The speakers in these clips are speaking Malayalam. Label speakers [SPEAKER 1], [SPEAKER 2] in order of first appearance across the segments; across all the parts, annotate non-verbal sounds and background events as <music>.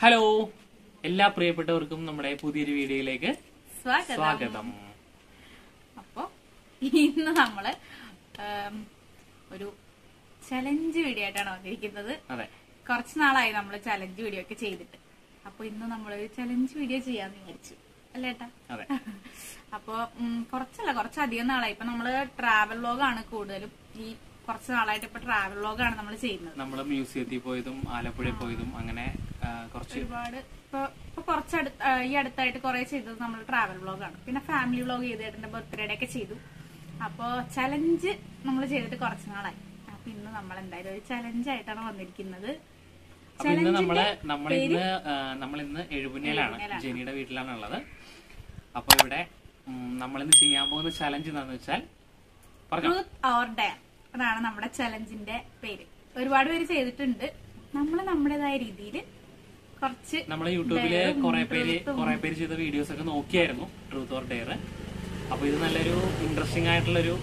[SPEAKER 1] ഹലോ എല്ലാ പ്രിയപ്പെട്ടവർക്കും നമ്മുടെ പുതിയൊരു വീഡിയോയിലേക്ക്
[SPEAKER 2] സ്വാഗതം. അപ്പോ ഇന്ന് നമ്മൾ ഒരു ചലഞ്ച് വീഡിയോ ആയിട്ടാണ് വന്നിരിക്കുന്നത്.
[SPEAKER 1] അതെ.
[SPEAKER 2] കുറച്ച് നാളായി നമ്മൾ ചലഞ്ച് വീഡിയോ ഒക്കെ ചെയ്തിട്ട്. അപ്പൊ ഇന്ന് നമ്മളൊരു ചലഞ്ച് വീഡിയോ ചെയ്യാന്ന് വിചാരിച്ചു. അല്ലേട്ടാ
[SPEAKER 1] അതെ. <laughs>
[SPEAKER 2] അപ്പൊ കുറച്ചല്ല കുറച്ചധികം നാളായി. ഇപ്പൊ നമ്മൾ ട്രാവൽ വ്ലോഗാണ് കൂടുതലും ഈ കുറച്ച് നാളായിട്ട് ഇപ്പൊ ട്രാവൽ വ്ലോഗാണ് നമ്മൾ ചെയ്യുന്നത്.
[SPEAKER 1] നമ്മൾ മ്യൂസിയത്തിൽ പോയതും ആലപ്പുഴയിൽ പോയതും അങ്ങനെ കുറച്ച്
[SPEAKER 2] ഒരുപാട് ഇപ്പൊ ഇപ്പൊ കുറച്ച് ഈ അടുത്തായിട്ട് കുറെ ചെയ്തത് നമ്മൾ ട്രാവൽ വ്ലോഗാണ് പിന്നെ ഫാമിലി വ്ലോഗ് ചെയ്ത് ഏട്ടന്റെ ബർത്ത്ഡേ ഒക്കെ ചെയ്തു. അപ്പൊ ചലഞ്ച് നമ്മൾ ചെയ്തിട്ട് കുറച്ച് നാളായി. അപ്പൊ ഇന്ന് നമ്മൾ എന്തായാലും ഒരു ചലഞ്ച് ആയിട്ടാണ് വന്നിരിക്കുന്നത്.
[SPEAKER 1] ഇന്ന്
[SPEAKER 2] നമ്മൾ
[SPEAKER 1] നമ്മളിന്ന് എഴുപുന്നേലാണ്.
[SPEAKER 2] ജനിയുടെ
[SPEAKER 1] ജെനിയുടെ വീട്ടിലാണ് ഉള്ളത് അപ്പൊ ഇവിടെ നമ്മളിന്ന് ചെയ്യാൻ പോകുന്ന ചലഞ്ച് എന്താന്ന് വെച്ചാൽ പറഞ്ഞോ.
[SPEAKER 2] അതാണ് നമ്മുടെ ചലഞ്ചിന്റെ പേര്. ഒരുപാട് പേര് ചെയ്തിട്ടുണ്ട്. നമ്മൾ നമ്മുടേതായ രീതിയിൽ കുറച്ച്
[SPEAKER 1] നമ്മളെ
[SPEAKER 2] യൂട്യൂബിൽ
[SPEAKER 1] കുറെ പേര് കുറെ പേര് ചെയ്ത വീഡിയോസ് ഒക്കെ നോക്കിയായിരുന്നു ട്രൂത്ത് ഓർ ഡെയർ അപ്പൊ ഇത് നല്ലൊരു ഇൻട്രസ്റ്റിംഗ് ആയിട്ടുള്ളൊരു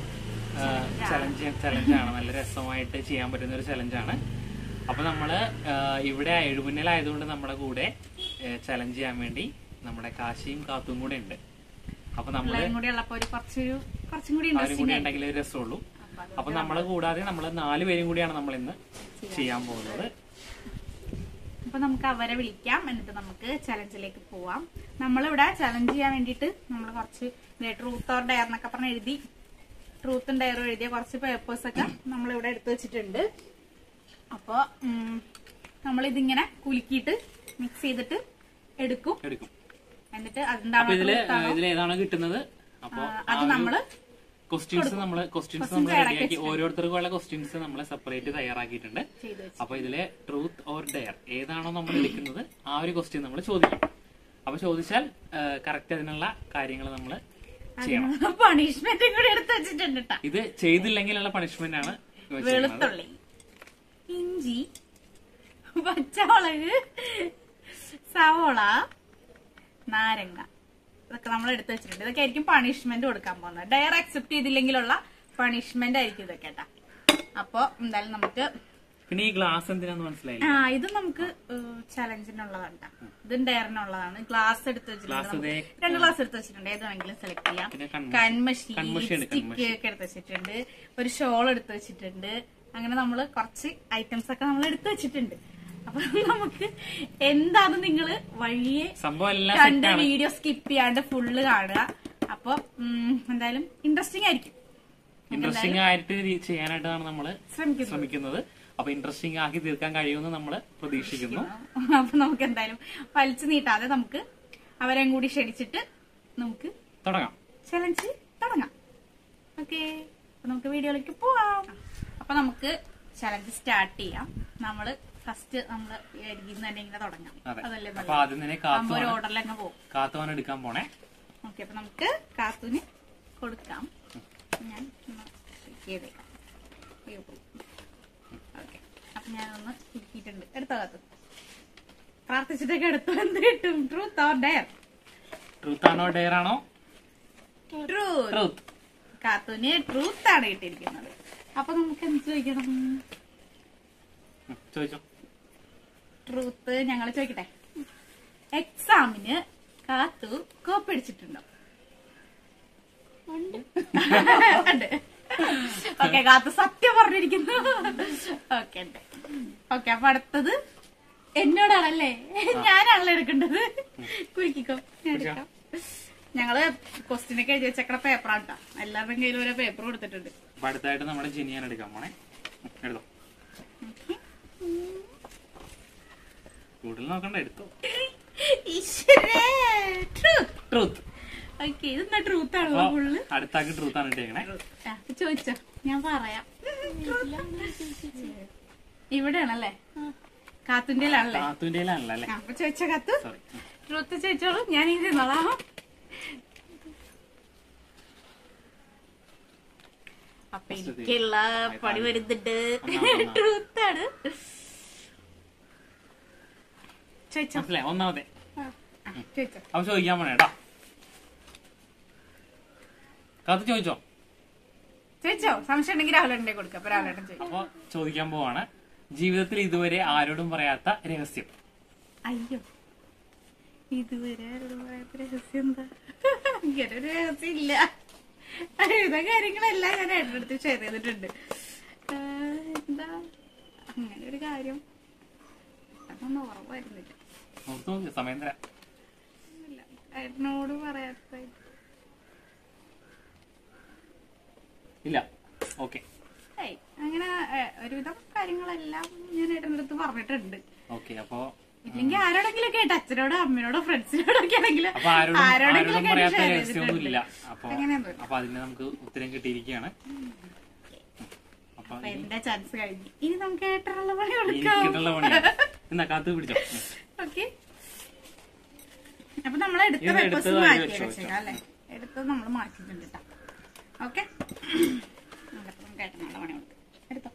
[SPEAKER 1] ചലഞ്ച് ചലഞ്ചാണ്. നല്ല രസമായിട്ട് ചെയ്യാൻ പറ്റുന്ന ഒരു ചലഞ്ചാണ് അപ്പൊ നമ്മൾ ഇവിടെ എഴുപുന്നലായതുകൊണ്ട് നമ്മുടെ കൂടെ ചലഞ്ച് ചെയ്യാൻ വേണ്ടി നമ്മുടെ കാശിയും കാത്തും കൂടെ ഉണ്ട്. അപ്പൊ
[SPEAKER 2] നമ്മൾ കൂടെ ഉള്ളപ്പോ കുറച്ചൊരു കുറച്ചും കൂടി
[SPEAKER 1] ഉണ്ടെങ്കിൽ രസമുള്ളൂ.
[SPEAKER 2] അപ്പൊ
[SPEAKER 1] നമ്മളെ കൂടാതെ നമ്മൾ നാല് പേരും കൂടിയാണ് നമ്മൾ ഇന്ന് ചെയ്യാൻ പോകുന്നത്.
[SPEAKER 2] അപ്പൊ നമുക്ക് അവരെ വിളിക്കാം. എന്നിട്ട് നമുക്ക് ചലഞ്ചിലേക്ക് പോവാം. നമ്മളിവിടെ ചലഞ്ച് ചെയ്യാൻ വേണ്ടിട്ട് നമ്മൾ കുറച്ച് ട്രൂത്ത് ഓർ ഡയർ എന്നൊക്കെ പറഞ്ഞ് എഴുതി ട്രൂത്തും ഡയർ എഴുതിയ കുറച്ച് പേപ്പേഴ്സ് ഒക്കെ നമ്മളിവിടെ എടുത്തു വെച്ചിട്ടുണ്ട്. അപ്പൊ നമ്മളിതിങ്ങനെ കുലുക്കിയിട്ട് മിക്സ് ചെയ്തിട്ട് എടുക്കും.
[SPEAKER 1] എടുക്കും.
[SPEAKER 2] എന്നിട്ട് അതെന്താണ്
[SPEAKER 1] കിട്ടുന്നത്?
[SPEAKER 2] അത് നമ്മൾ
[SPEAKER 1] ക്വസ്റ്റ്യൻസ് നമ്മൾ ക്വസ്റ്റ്യൻസ് നമ്മൾ റെഡിയാക്കി ഓരോരുത്തർക്കുള്ള ക്വസ്റ്റ്യൻസ് നമ്മൾ സെപ്പറേറ്റ് തയ്യാറാക്കിയിട്ടുണ്ട്. അപ്പൊ ഇതിലെ ട്രൂത്ത് ഓർ ഡെയർ ഏതാണോ നമ്മൾ എടുക്കുന്നത് ആ ഒരു ക്വസ്റ്റ്യൻ നമ്മൾ ചോദിക്കും. അപ്പൊ ചോദിച്ചാൽ കറക്റ്റ് അതിനുള്ള കാര്യങ്ങൾ നമ്മൾ ചെയ്യണം.
[SPEAKER 2] പണിഷ്മെന്റും കൂടി എടുത്ത് വെച്ചിട്ടുണ്ട് ട്ടാ.
[SPEAKER 1] ഇത് ചെയ്തില്ലെങ്കിലുള്ള പണിഷ്മെന്റ് ആണ്.
[SPEAKER 2] വെളുത്തുള്ളി ഇഞ്ചി പച്ചമുളക് സവോള നാരങ്ങ. ഇതൊക്കെ നമ്മൾ എടുത്തു വെച്ചിട്ടുണ്ട്. ഇതൊക്കെ ആയിരിക്കും പണിഷ്മെന്റ് കൊടുക്കാൻ പോകുന്നത്. ഡയർ അക്സെപ്റ്റ് ചെയ്തില്ലെങ്കിലുള്ള പണിഷ്മെന്റ് ആയിരിക്കും ഇതൊക്കെ കേട്ടാ അപ്പൊ എന്തായാലും നമുക്ക്
[SPEAKER 1] പിന്നെ ഈ ഗ്ലാസ് എന്തിനാന്ന് മനസ്സിലായി
[SPEAKER 2] ആ ഇത് നമുക്ക് ചലഞ്ചിനുള്ളതാണ് ഇത് ഇതും ഡയറിനുള്ളതാണ് ഗ്ലാസ് എടുത്ത് വെച്ചിട്ടുണ്ട് രണ്ട് ഗ്ലാസ് എടുത്ത് വെച്ചിട്ടുണ്ട്. ഏത് വേണമെങ്കിലും സെലക്ട് ചെയ്യാം കൺമഷി
[SPEAKER 1] കൺമഷി.
[SPEAKER 2] ഒക്കെ എടുത്ത് വെച്ചിട്ടുണ്ട്. ഒരു ഷോൾ എടുത്ത് വെച്ചിട്ടുണ്ട്. അങ്ങനെ നമ്മൾ കുറച്ച് ഐറ്റംസ് ഒക്കെ നമ്മൾ എടുത്തു വെച്ചിട്ടുണ്ട്. അപ്പൊ നമുക്ക് എന്താന്ന് നിങ്ങൾ വഴിയെ കണ്ട് വീഡിയോ സ്കിപ്പ് ചെയ്യാണ്ട് ഫുള്ള് കാണുക. അപ്പൊ എന്തായാലും ഇൻട്രസ്റ്റിംഗ് ആയിരിക്കും.
[SPEAKER 1] ഇൻട്രസ്റ്റിംഗ് ആയിട്ട് ചെയ്യാനായിട്ടാണ് നമ്മൾ
[SPEAKER 2] ശ്രമിക്കുന്നു
[SPEAKER 1] ശ്രമിക്കുന്നത്. അപ്പൊ ഇൻട്രസ്റ്റിംഗ് ആക്കി തീർക്കാൻ കഴിയുമെന്ന് നമ്മൾ പ്രതീക്ഷിക്കുന്നു. <laughs>
[SPEAKER 2] അപ്പൊ നമുക്ക് എന്തായാലും വലിച്ചു നീട്ടാതെ നമുക്ക് അവരെയും കൂടി ക്ഷണിച്ചിട്ട് നമുക്ക്
[SPEAKER 1] തുടങ്ങാം.
[SPEAKER 2] ചലഞ്ച് തുടങ്ങാം. ഓക്കെ നമുക്ക് വീഡിയോയിലേക്ക് പോവാം. അപ്പൊ നമുക്ക് ചലഞ്ച് സ്റ്റാർട്ട് ചെയ്യാം. നമ്മൾ ഫസ്റ്റ് നമ്മൾ അരികിന്ന് തന്നെ ഇങ്ങനെ തുടങ്ങാം അതല്ലേ ഒരു ഓർഡറിൽ അങ്ങ് പോകും.
[SPEAKER 1] കാത്തുവാൻ എടുക്കാൻ പോണേ.
[SPEAKER 2] ഓക്കെ അപ്പൊ നമുക്ക് കാത്തുവിന് കൊടുക്കാം. ഞാൻ ചെയ്തേക്കാം. ഓക്കെ അപ്പൊ ഞാനൊന്ന് കുലുക്കിയിട്ടുണ്ട് എടുത്തോ കാത്തു. പ്രാർത്ഥിച്ചിട്ടൊക്കെ എടുത്തോ? എന്ത് കിട്ടും? ട്രൂത്ത് ഓർ ഡെയർ
[SPEAKER 1] ട്രൂത്ത് ആണോ ഡെയർ ആണോ?
[SPEAKER 2] ട്രൂത്ത്
[SPEAKER 1] കാത്തുവിന്
[SPEAKER 2] കാത്തുന് ട്രൂത്ത് ആണ് കിട്ടിയിരിക്കുന്നത്. അപ്പൊ നമുക്ക് എന്ത് ചോദിക്കണം?
[SPEAKER 1] ചോദിച്ചോ.
[SPEAKER 2] ട്രൂത്ത് ഞങ്ങൾ ചോദിക്കട്ടെ? എക്സാമിന് കാത്തു കോപ്പടിച്ചിട്ടുണ്ടോ ഓക്കെ <laughs> കാത്തു സത്യം പറഞ്ഞിരിക്കുന്നു. ഓക്കെ ഉണ്ട്. ഓക്കെ അപ്പൊ അടുത്തത് എന്നോടാണല്ലേ? ഞാനാണല്ലോ എടുക്കേണ്ടത്. കുളിക്കോ ഞാൻ എടുക്കാം. ഞങ്ങൾ ക്വസ്റ്റ്യൻ ഒക്കെ എഴുതി വെച്ചേക്കണ പേപ്പറാണ് കേട്ടോ എല്ലാവരുടെയും കയ്യിൽ ഓരോ പേപ്പർ കൊടുത്തിട്ടുണ്ട്.
[SPEAKER 1] അടുത്തായിട്ട് നമ്മുടെ ജിനിയാണ് എടുക്കാൻ പോണേ. എടുത്തോ. കൂടുതൽ നോക്കണ്ട എടുത്തോ.
[SPEAKER 2] ഈശ്വരേ ട്രൂത്ത്
[SPEAKER 1] ട്രൂത്ത്
[SPEAKER 2] ഓക്കെ ഇതെന്താ ട്രൂത്ത് ആണല്ലോ ഫുള്ള്
[SPEAKER 1] അടുത്താക്കി ട്രൂത്ത് ആണ് ഇട്ടേക്കണേ.
[SPEAKER 2] ചോദിച്ചോ. ഞാൻ പറയാം. ഇവിടെയാണല്ലേ? കാത്തുന്റെ അപ്പൊ ചോദിച്ചോ കാത്തു? ട്രൂത്ത് ചോദിച്ചോളൂ ഞാൻ ഇത് നോളാം അപ്പൊ എനിക്കുള്ള പണി വരുന്നുണ്ട്. ട്രൂത്താണ്
[SPEAKER 1] മനസ്സിലായി? ഒന്നാമത്തെ അവൻ ചോദിക്കാൻ പോണേ കേട്ടോ കത്ത് ചോദിച്ചോ?
[SPEAKER 2] ചോദിച്ചോ സംശയം ഉണ്ടെങ്കിൽ രാഹുലേട്ടന്റെ കൊടുക്കാം. അപ്പൊ രാഹുലേട്ടൻ ചോദിക്കും.
[SPEAKER 1] അപ്പൊ ചോദിക്കാൻ പോവാണ്. ജീവിതത്തിൽ ഇതുവരെ ആരോടും പറയാത്ത രഹസ്യം.
[SPEAKER 2] അയ്യോ. ഇതുവരെ ആരോടും പറയാത്ത രഹസ്യം എന്താ? ഇങ്ങനെ ഒരു രഹസ്യം ഇല്ല. എഴുതാൻ കാര്യങ്ങളെല്ലാം ഞാൻ ഏട്ടനടുത്ത് ഷെയർ ചെയ്തിട്ടുണ്ട്. എന്താ? അങ്ങനെ ഒരു കാര്യം. അതൊന്നും ഉറവായിരുന്നില്ല
[SPEAKER 1] നോക്ക് സമയം തരാം
[SPEAKER 2] ഏട്ടനോട് പറയാത്ത
[SPEAKER 1] ഇല്ല ഓക്കെ.
[SPEAKER 2] അങ്ങനെ ഒരുവിധം കാര്യങ്ങളെല്ലാം ഞാൻ ഏട്ടന്റെ അടുത്ത് പറഞ്ഞിട്ടുണ്ട്.
[SPEAKER 1] ഓക്കെ അപ്പോ
[SPEAKER 2] ഇല്ലെങ്കിൽ ആരോടെങ്കിലും കേട്ട് അച്ഛനോടോ അമ്മയോടോ ഫ്രണ്ട്സിനോടോ ഒക്കെ ആണെങ്കിലും ആരോടെങ്കിലും
[SPEAKER 1] ഇല്ല. അപ്പൊ. അപ്പൊ അതിന് നമുക്ക് ഉത്തരം കിട്ടിയിരിക്കുകയാണ്.
[SPEAKER 2] എന്റെ ചാൻസ് കഴിഞ്ഞു? ഇനി നമുക്ക് ഏട്ടനുള്ള പണി കൊടുക്കാം.
[SPEAKER 1] എന്നാ കാത്തു പിടിച്ചോ.
[SPEAKER 2] അപ്പൊ നമ്മൾ എടുത്ത പേപ്പേഴ്സ് മാറ്റി
[SPEAKER 1] വെച്ചോ,
[SPEAKER 2] വെച്ചേക്കാം അല്ലേ? എടുത്തത് നമ്മൾ മാറ്റിയിട്ടുണ്ട് കേട്ടോ ഓക്കെ? പണി കൊടുക്കാം എടുത്തോ?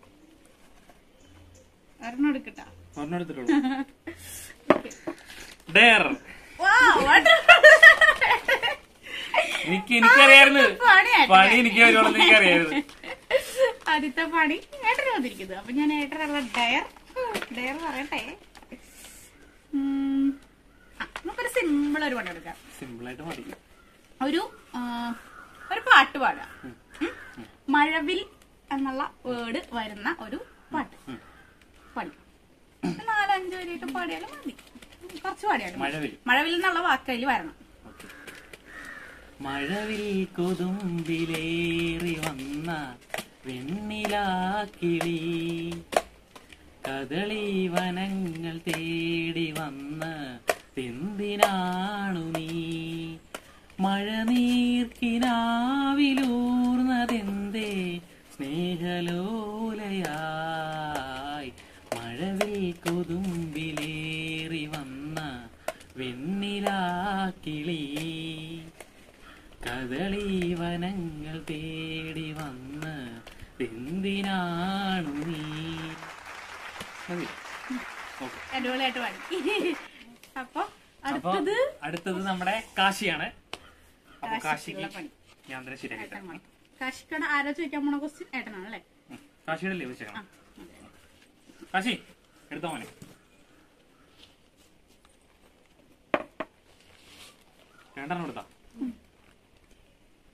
[SPEAKER 2] ഒരെണ്ണം എടുക്കട്ടാ.
[SPEAKER 1] ഒരെണ്ണം എടുത്തിട്ടുള്ളൂ. ഡെയർ. എനിക്ക് എനിക്കറിയായിരുന്നു. പണി എനിക്ക് വരുവാണെന്ന് എനിക്കറിയായിരുന്നു.
[SPEAKER 2] ആദ്യത്തെ പണി ഏട്ടന് വന്നിരിക്കുന്നത് അപ്പൊ ഞാൻ ഏട്ടനുള്ള ഡയർ. ഡയർ പറയട്ടെ. ഉം, നമുക്കൊരു സിമ്പിൾ ഒരു പണി എടുക്കാം
[SPEAKER 1] സിമ്പിൾ ആയിട്ട് മതി
[SPEAKER 2] ഒരു ഒരു പാട്ട് പാടാം. മഴവിൽ എന്നുള്ള വേർഡ് വരുന്ന ഒരു പാട്ട്. പാടി നാലഞ്ച് വരെയൊക്കെ പാടിയാലും മതി. കുറച്ച് പാടിയാലും
[SPEAKER 1] മഴവിൽ.
[SPEAKER 2] മഴവിൽ എന്നുള്ള വാക്കതിൽ വരണം.
[SPEAKER 1] മഴവിൽ കൊതുമ്പിലേറി വന്ന വെണ്ണിലാക്കിളി കദളി വനങ്ങൾ തേടി വന്ന് എന്തിനാണു നീ? മഴ നീർക്കിനാവിലൂർന്നതെന്തേ സ്നേഹലോലയായി മഴവിൽ കൊതുമ്പിലേറി വന്ന വെണ്ണിലാക്കിളി. കദളി വനങ്ങൾ തേടി വന്ന് എന്തിനാണു നീ
[SPEAKER 2] അടിപൊളിയായിട്ട് പാടി. അപ്പൊ അടുത്തത്
[SPEAKER 1] അടുത്തത് നമ്മുടെ കാശിയാണ്. അപ്പൊ കാശിക്ക്
[SPEAKER 2] പണി.
[SPEAKER 1] ഞാൻ തന്നെ ശരിയാക്കി
[SPEAKER 2] ഏട്ടൻ
[SPEAKER 1] തരാം.
[SPEAKER 2] വേണം കാശിക്കോട് ആരോ ചോദിക്കാൻ പോണ ക്വസ്റ്റ്യൻ ഏട്ടനാണ് അല്ലേ.
[SPEAKER 1] കാശിയുടെ വെച്ചേക്കണം. കാശി എടുത്തോ മോനെ. രണ്ടെണ്ണം എടുത്താ.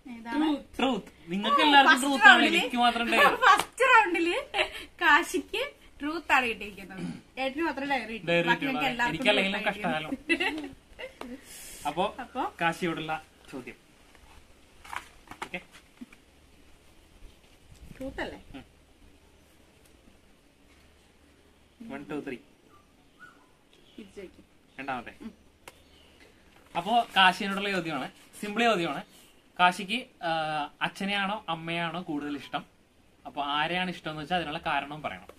[SPEAKER 2] ഏതാണ്?
[SPEAKER 1] ട്രൂത്ത് നിങ്ങൾക്ക് എല്ലാവർക്കും ട്രൂത്ത് ആണ് എനിക്ക് മാത്രം <laughs>
[SPEAKER 2] ഫസ്റ്റ് റൗണ്ടിൽ കാശിക്ക് ട്രൂത്ത് ആണ് കിട്ടിയിരിക്കുന്നത് ഏട്ടന് മാത്രം ഡയറി കിട്ടി
[SPEAKER 1] ഡയറി
[SPEAKER 2] ബാക്കി ഞങ്ങൾക്ക്
[SPEAKER 1] എനിക്കല്ലെങ്കിലും കഷ്ടകാലം. അപ്പോ
[SPEAKER 2] അപ്പൊ?
[SPEAKER 1] കാശിയോടുള്ള ചോദ്യം.
[SPEAKER 2] ട്രൂത്ത് അല്ലേ?
[SPEAKER 1] വൺ ടു ത്രീ രണ്ടാമത്തെ. അപ്പോ കാശിനോടുള്ള ചോദ്യമാണ്. സിമ്പിൾ ചോദ്യമാണ്. കാശിക്ക് അച്ഛനെയാണോ അമ്മയാണോ കൂടുതൽ ഇഷ്ടം? അപ്പൊ ആരെയാണ് ഇഷ്ടം എന്ന് വെച്ചാൽ അതിനുള്ള കാരണവും പറയണം.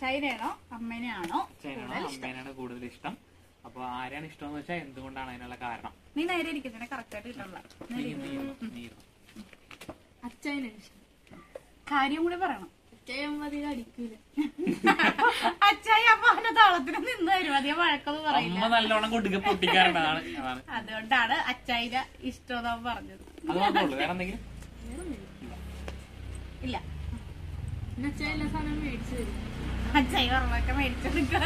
[SPEAKER 2] ചൈനയാണോ അമ്മേനെയാണോ?
[SPEAKER 1] ചൈനയാണോ
[SPEAKER 2] കൂടുതൽ ഇഷ്ടം
[SPEAKER 1] അമ്മേനാണോ കൂടുതൽ ഇഷ്ടം അപ്പൊ ആരാണ് ഇഷ്ടം എന്ന് വെച്ചാൽ എന്തുകൊണ്ടാണ് അതിനുള്ള കാരണം?
[SPEAKER 2] നീ നേരെ ഇരിക്കുന്നതിനെ കറക്റ്റ് ആയിട്ട് ഇട്ടുള്ള.
[SPEAKER 3] അച്ഛനെ ഇഷ്ടം.
[SPEAKER 2] കാര്യം കൂടി പറയണം. അച്ചായി അപ്പൊ അവന്റെ താളത്തിന് നിന്ന് തരും. അധികം വഴക്കൊന്നും പറയില്ല.
[SPEAKER 1] അമ്മ നല്ലോണം കൊടുക്ക പൊട്ടിക്കാറുണ്ട്. അതാണ് അതാണ്.
[SPEAKER 2] അതുകൊണ്ടാണ് അച്ചായിന്റെ ഇഷ്ടം എന്നാ പറഞ്ഞത് ഇല്ല.
[SPEAKER 3] അച്ഛൻ എല്ലാ സാധനവും മേടിച്ചു തരും.
[SPEAKER 2] അച്ചായി പറഞ്ഞൊക്കെ മേടിച്ചെടുക്കുക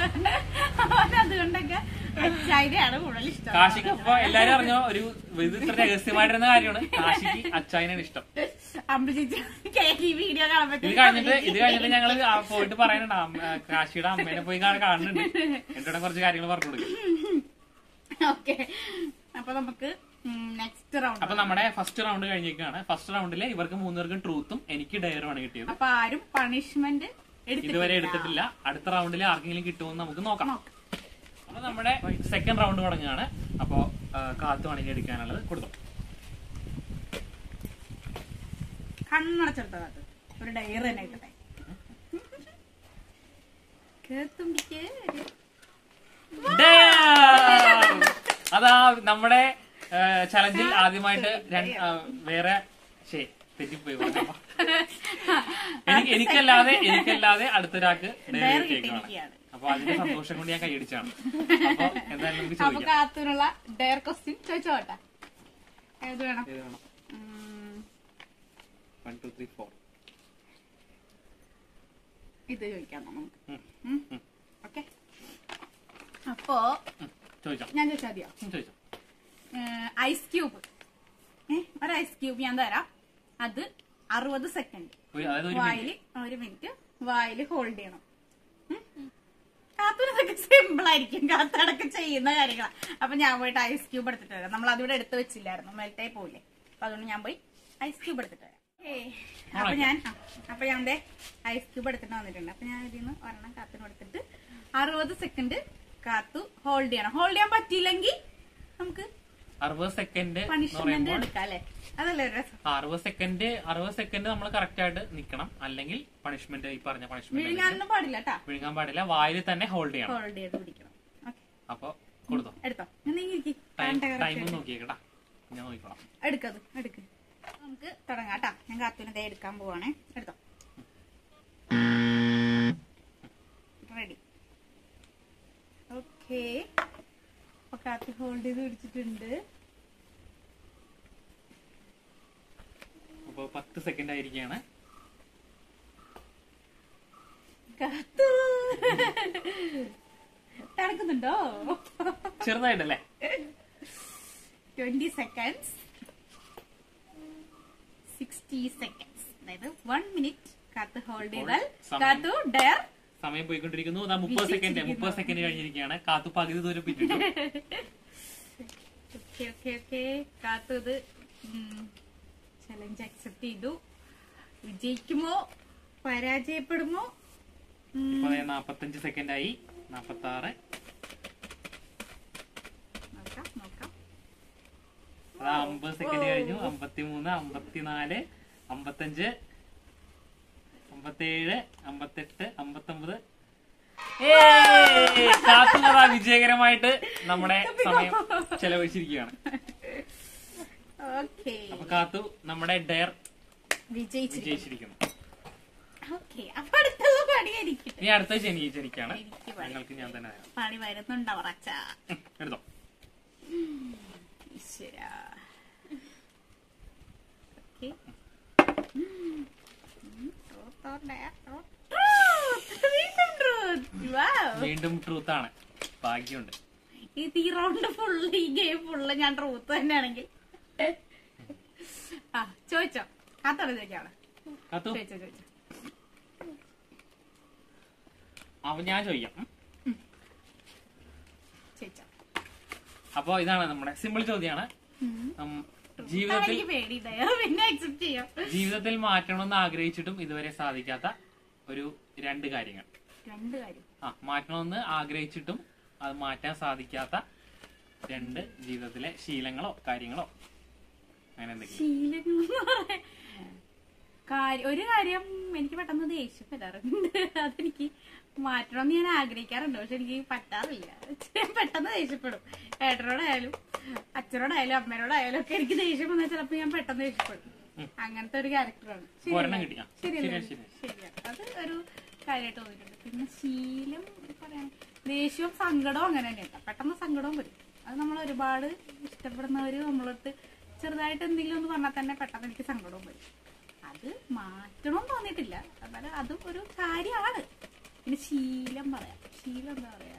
[SPEAKER 2] അതുകൊണ്ടൊക്കെ അച്ചായിനെയാണ് കൂടുതൽ ഇഷ്ടം.
[SPEAKER 1] കാശിക്ക് ഇപ്പൊ എല്ലാരും അറിഞ്ഞോ ഒരു ഇത് ഇത്ര രഹസ്യമായിട്ടിരുന്ന കാര്യമാണ്. കാശിക്ക് അച്ചായനാണ് ഇഷ്ടം.
[SPEAKER 2] വീഡിയോ
[SPEAKER 1] ഇത് കഴിഞ്ഞിട്ട് ഇത് കഴിഞ്ഞിട്ട് ഞങ്ങൾ പോയിട്ട് പറയുന്നുണ്ട് കാശിയുടെ അമ്മേനെ പോയി കാണുന്നുണ്ട്. എന്നിട്ട് കുറച്ച് കാര്യങ്ങൾ പറഞ്ഞു കൊടുക്കും.
[SPEAKER 2] ഓക്കെ. അപ്പൊ നമുക്ക് നെക്സ്റ്റ് റൗണ്ട്
[SPEAKER 1] അപ്പൊ നമ്മുടെ ഫസ്റ്റ് റൗണ്ട് കഴിഞ്ഞേക്കാണ് ഫസ്റ്റ് റൗണ്ടിൽ ഇവർക്ക് മൂന്നുപേർക്കും ട്രൂത്തും എനിക്ക് ഡയറുമാണ് കിട്ടിയത്.
[SPEAKER 2] അപ്പൊ ആരും പണിഷ്മെന്റ്
[SPEAKER 1] ഇതുവരെ എടുത്തിട്ടില്ല. അടുത്ത റൗണ്ടിൽ ആർക്കെങ്കിലും കിട്ടുമെന്ന് നമുക്ക് നോക്കാം. അപ്പൊ നമ്മുടെ സെക്കൻഡ് റൗണ്ട് തുടങ്ങുകയാണ്. അപ്പൊ കാത്തു വേണമെങ്കിൽ എടുക്കാനുള്ളത്
[SPEAKER 2] കണ്ണടച്ചെടുത്തത് ഒരു ഡയറി തന്നെ!
[SPEAKER 1] അതാ നമ്മുടെ ചലഞ്ചിൽ ആദ്യമായിട്ട് വേറെ ശരി തെറ്റിപ്പോയി. എനിക്ക് എനിക്കല്ലാതെ എനിക്കല്ലാതെ അടുത്തൊരാൾക്ക് ഡയറി
[SPEAKER 2] കേക്കാണ്
[SPEAKER 1] അപ്പൊ അതിന്റെ സന്തോഷം കൊണ്ട് ഞാൻ കൈയടിച്ചാണ് അപ്പൊ എന്തായാലും നമുക്ക് ചോദിക്കാം.
[SPEAKER 2] കാത്തുനുള്ള ഡയർ ക്വസ്റ്റ്യൻ ചോദിച്ചോട്ടെ? ഏത് വേണം?
[SPEAKER 1] ഏത് വേണം?
[SPEAKER 2] ഉം,
[SPEAKER 1] വൺ ടു ത്രീ ഫോർ
[SPEAKER 2] ഇത് ചോദിക്കാം നമുക്ക്. ഓക്കെ. അപ്പോ ഞാൻ ചോദിച്ചാൽ മതിയോ?
[SPEAKER 1] ചോദിച്ചോ.
[SPEAKER 2] Ice cube. ഏ ഒരു ഐസ് ക്യൂബ് ഞാൻ തരാം. അത് അറുപത് സെക്കൻഡ്
[SPEAKER 1] വായിൽ ഒരു
[SPEAKER 2] മിനിറ്റ് വായിൽ ഹോൾഡ് ചെയ്യണം. കാത്തൂരൊക്കെ സിമ്പിൾ ആയിരിക്കും. കാത്തടക്കം ചെയ്യുന്ന കാര്യങ്ങളാണ് അപ്പൊ ഞാൻ പോയിട്ട് ഐസ് ക്യൂബ് എടുത്തിട്ട് വരാം. നമ്മൾ അതിവിടെ എടുത്ത് വെച്ചില്ലായിരുന്നു. മെൽറ്റായി പോയില്ലേ അപ്പൊ അതുകൊണ്ട് ഞാൻ പോയി ഐസ് ക്യൂബ് എടുത്തിട്ട് വരാം. അപ്പൊ ഞാൻ അപ്പൊ ഞാൻ ഐസ് ക്യൂബ് എടുത്തിട്ട് വന്നിട്ടുണ്ട്. അപ്പൊ ഞാൻ ഇതിൽ നിന്ന് ഒരെണ്ണം കാത്തിന് കൊടുത്തിട്ട് അറുപത് സെക്കൻഡ് കാത്തു ഹോൾഡ് ചെയ്യണം. ഹോൾഡ് ചെയ്യാൻ പറ്റിയില്ലെങ്കിൽ നമുക്ക്
[SPEAKER 1] അറുപത് സെക്കൻഡ് അറുപത് സെക്കൻഡ് അറുപത് സെക്കൻഡ് നമ്മൾ കറക്റ്റ് ആയിട്ട് നിക്കണം. അല്ലെങ്കിൽ പണിഷ്മെന്റ് ഈ പറഞ്ഞ പണിഷ്മെന്റ്
[SPEAKER 2] പാടില്ല
[SPEAKER 1] വിഴുങ്ങാൻ പാടില്ല. വായിൽ തന്നെ ഹോൾഡ് ചെയ്യണം.
[SPEAKER 2] ഹോൾഡ് ചെയ്ത് പിടിക്കണം. ഓക്കെ
[SPEAKER 1] അപ്പൊ കൊടുത്തോ?
[SPEAKER 2] എടുത്തോ.
[SPEAKER 1] ടൈം നോക്കിയേക്കട്ടാ ഞാൻ നോക്കിക്കോളാം.
[SPEAKER 2] എടുക്കത് എടുക്ക്. നമുക്ക് തുടങ്ങാം കേട്ടാ ഞാൻ കാത്തുവിന് ദേ എടുക്കാൻ പോവാണേ. എടുത്തോ. റെഡി ഓക്കെ അപ്പൊ കാത്ത് ഹോൾഡ് ചെയ്ത് പിടിച്ചിട്ടുണ്ട്
[SPEAKER 1] അപ്പൊ പത്ത് സെക്കൻഡ് ആയിരിക്കാണ്.
[SPEAKER 2] കാത്തു. തണക്കുന്നുണ്ടോ?
[SPEAKER 1] ചെറുതായിട്ടല്ലേ?
[SPEAKER 2] ട്വന്റി സെക്കൻഡ് സിക്സ്റ്റി സെക്കൻഡ് അതായത് വൺ മിനിറ്റ് കാത്ത് ഹോൾഡ് ചെയ്താൽ കാത്തു ഡയർ
[SPEAKER 1] സമയം പോയിക്കൊണ്ടിരിക്കുന്നു. അതാ മുപ്പത് സെക്കൻഡ് മുപ്പത് സെക്കൻഡ് കഴിഞ്ഞിരിക്കുകയാണ്. കാത്തു പകുതി ദൂരം പിന്നിട്ടു
[SPEAKER 2] ഓക്കെ ഓക്കെ ഓക്കെ കാത്തു ഇത് ചലഞ്ച് അക്സെപ്റ്റ് ചെയ്തു. വിജയിക്കുമോ? പരാജയപ്പെടുമോ?
[SPEAKER 1] നാപ്പത്തഞ്ച് സെക്കൻഡ് ആയി. നാപ്പത്തി ആറ് അമ്പത് സെക്കൻഡ് കഴിഞ്ഞു. അമ്പത്തിമൂന്ന് അമ്പത്തിനാല് അമ്പത്തഞ്ച്. അമ്പത്തേഴ് അമ്പത്തെട്ട് അമ്പത്തൊമ്പത്. കാത്തുകഥ വിജയകരമായിട്ട് നമ്മുടെ സമയം ചെലവഴിച്ചിരിക്കുകയാണ്. അപ്പൊ കാത്തു നമ്മുടെ ഡയർ
[SPEAKER 2] വിജയിച്ചു
[SPEAKER 1] വിജയിച്ചിരിക്കുന്നു. ഇനി അടുത്ത
[SPEAKER 2] പണി.
[SPEAKER 1] ഞങ്ങൾക്ക് ഞാൻ തന്നെ.
[SPEAKER 2] പണി വരുന്നുണ്ടോ
[SPEAKER 1] എടുത്തോ.
[SPEAKER 2] ഈശ്വരാ. ഓക്കെ.
[SPEAKER 1] വീണ്ടും ട്രൂത്ത് ആണ്. ഭാഗ്യമുണ്ട്.
[SPEAKER 2] ഇത് ഈ റൗണ്ട് ഫുള്ള് ഈ ഗെയിം ഫുള്ള് ഞാൻ ട്രൂത്ത് തന്നെയാണെങ്കിൽ. ആ ചോദിച്ചോ. കത്തോടെ ചോദിക്കാണ് ചോദിച്ചോ ചോദിച്ചോ.
[SPEAKER 1] അപ്പൊ ഞാൻ ചോദിക്കാം.
[SPEAKER 2] ചോദിച്ചോ.
[SPEAKER 1] അപ്പൊ ഇതാണ് നമ്മുടെ സിമ്പിൾ ചോദ്യമാണ് ജീവിതത്തിൽ ജീവിതത്തിൽ മാറ്റണമെന്ന് ആഗ്രഹിച്ചിട്ടും ഇതുവരെ സാധിക്കാത്ത ഒരു രണ്ട് കാര്യങ്ങൾ.
[SPEAKER 2] രണ്ട് കാര്യം.
[SPEAKER 1] ആ മാറ്റണമെന്ന് ആഗ്രഹിച്ചിട്ടും അത് മാറ്റാൻ സാധിക്കാത്ത രണ്ട് ജീവിതത്തിലെ ശീലങ്ങളോ കാര്യങ്ങളോ. അങ്ങനെ എന്തെങ്കിലും?
[SPEAKER 2] ഒരു കാര്യം എനിക്ക് പെട്ടെന്ന് ദേഷ്യം വരാറുണ്ട് <laughs> അതെനിക്ക് മാറ്റണമെന്ന് ഞാൻ ആഗ്രഹിക്കാറുണ്ട്. പക്ഷെ എനിക്ക് പറ്റാറില്ല. ഞാൻ പെട്ടെന്ന് ദേഷ്യപ്പെടും. ഏട്ടനോടായാലും അച്ഛനോടായാലും അമ്മേനോടായാലും ഒക്കെ എനിക്ക് ദേഷ്യം വന്നാൽ ചിലപ്പോ ഞാൻ പെട്ടെന്ന് ദേഷ്യപ്പെടും. അങ്ങനത്തെ ഒരു ക്യാരക്ടറാണ് ശരിയല്ലേ. ശരിയാണ് അത് ഒരു കാര്യമായിട്ട് തോന്നിയിട്ടുണ്ട്. പിന്നെ ശീലം പറയാൻ ദേഷ്യവും സങ്കടവും അങ്ങനെ തന്നെയാണ് പെട്ടെന്ന് സങ്കടവും വരും. അത് നമ്മൾ ഒരുപാട് ഇഷ്ടപ്പെടുന്നവര് നമ്മളടുത്ത് ചെറുതായിട്ട് എന്തെങ്കിലും ഒന്ന് പറഞ്ഞാൽ തന്നെ പെട്ടെന്ന് എനിക്ക് സങ്കടവും വരും. അത് മാറ്റണം തോന്നിയിട്ടില്ല. എന്നാലും അതും ഒരു കാര്യമാണ്. പിന്നെ ശീലം പറയാം. ശീലം എന്താ പറയാ?